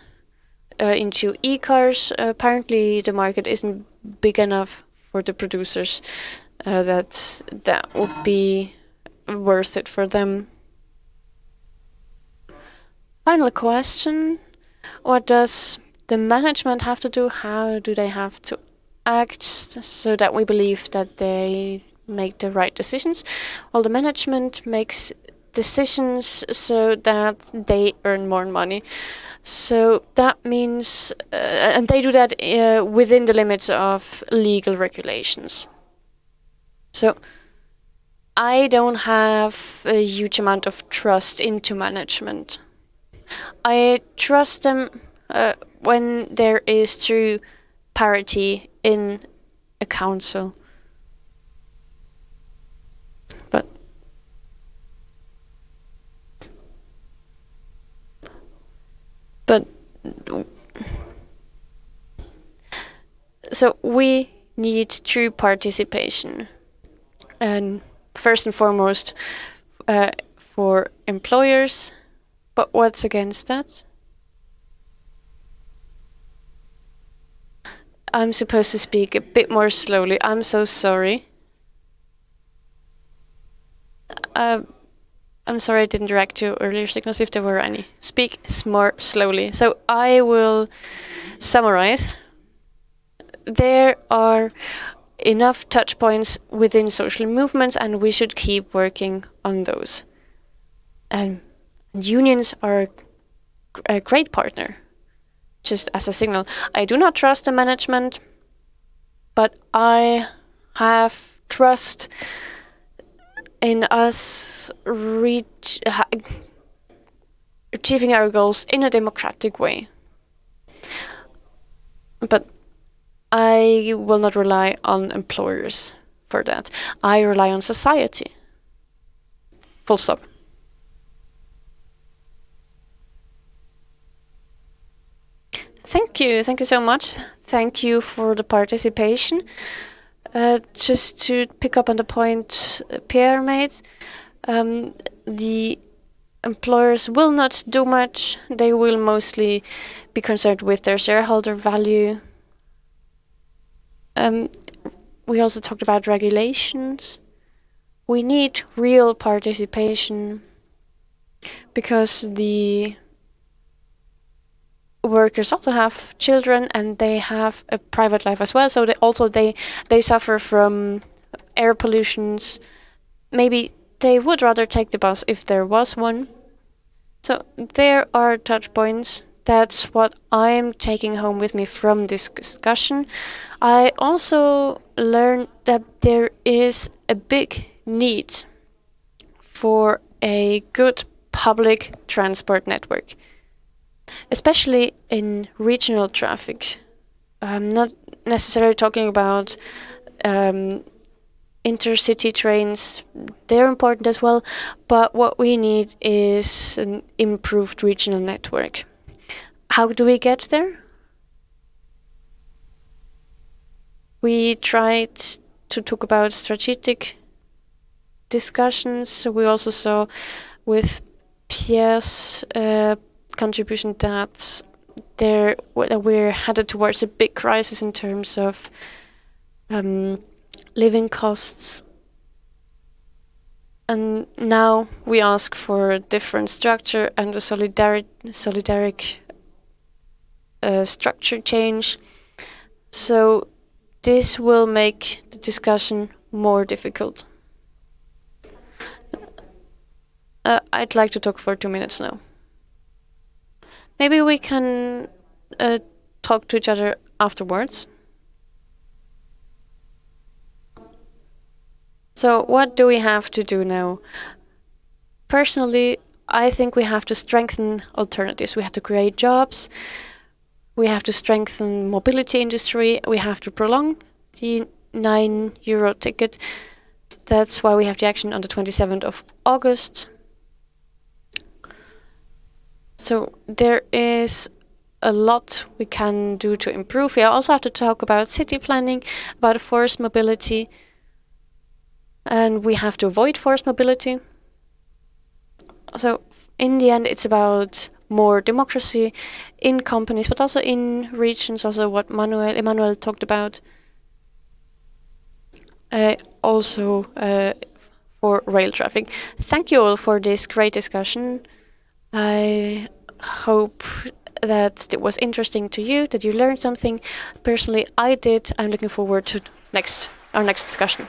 uh, into e-cars? Uh, apparently, the market isn't big enough for the producers uh, that that would be worth it for them. Final question: What does the management have to do? How do they have to act so that we believe that they make the right decisions? Well, the management makes decisions so that they earn more money. So that means, uh, and they do that uh, within the limits of legal regulations. So I don't have a huge amount of trust into management. I trust them uh, when there is true parity in a council. But but so we need true participation and first and foremost uh, for employers but what's against that I'm supposed to speak a bit more slowly. I'm so sorry. Uh, I'm sorry I didn't direct you earlier signals if there were any. Speak more slowly. So I will summarize. There are enough touch points within social movements and we should keep working on those. And unions are a great partner just as a signal. I do not trust the management, but I have trust in us reach achieving our goals in a democratic way. But I will not rely on employers for that. I rely on society. Full stop. Thank you. Thank you so much. Thank you for the participation. Uh, just to pick up on the point Pierre made, um, the employers will not do much. They will mostly be concerned with their shareholder value. Um, we also talked about regulations. We need real participation because the workers also have children and they have a private life as well. So they also they they suffer from air pollutions. Maybe they would rather take the bus if there was one. So there are touch points. That's what I'm taking home with me from this discussion. I also learned that there is a big need for a good public transport network especially in regional traffic. I'm not necessarily talking about um, intercity trains. They're important as well, but what we need is an improved regional network. How do we get there? We tried to talk about strategic discussions. We also saw with Pierre's uh, contribution that there we're headed towards a big crisis in terms of um, living costs. And now we ask for a different structure and a solidaric, solidaric uh, structure change. So this will make the discussion more difficult. Uh, I'd like to talk for two minutes now. Maybe we can uh, talk to each other afterwards. So what do we have to do now? Personally, I think we have to strengthen alternatives. We have to create jobs. We have to strengthen mobility industry. We have to prolong the 9 euro ticket. That's why we have the action on the 27th of August. So there is a lot we can do to improve. We also have to talk about city planning, about forced mobility, and we have to avoid forced mobility. So, in the end, it's about more democracy in companies, but also in regions. Also, what Manuel Emmanuel talked about. Uh, also uh, for rail traffic. Thank you all for this great discussion. I hope that it was interesting to you, that you learned something. Personally, I did. I'm looking forward to next our next discussion.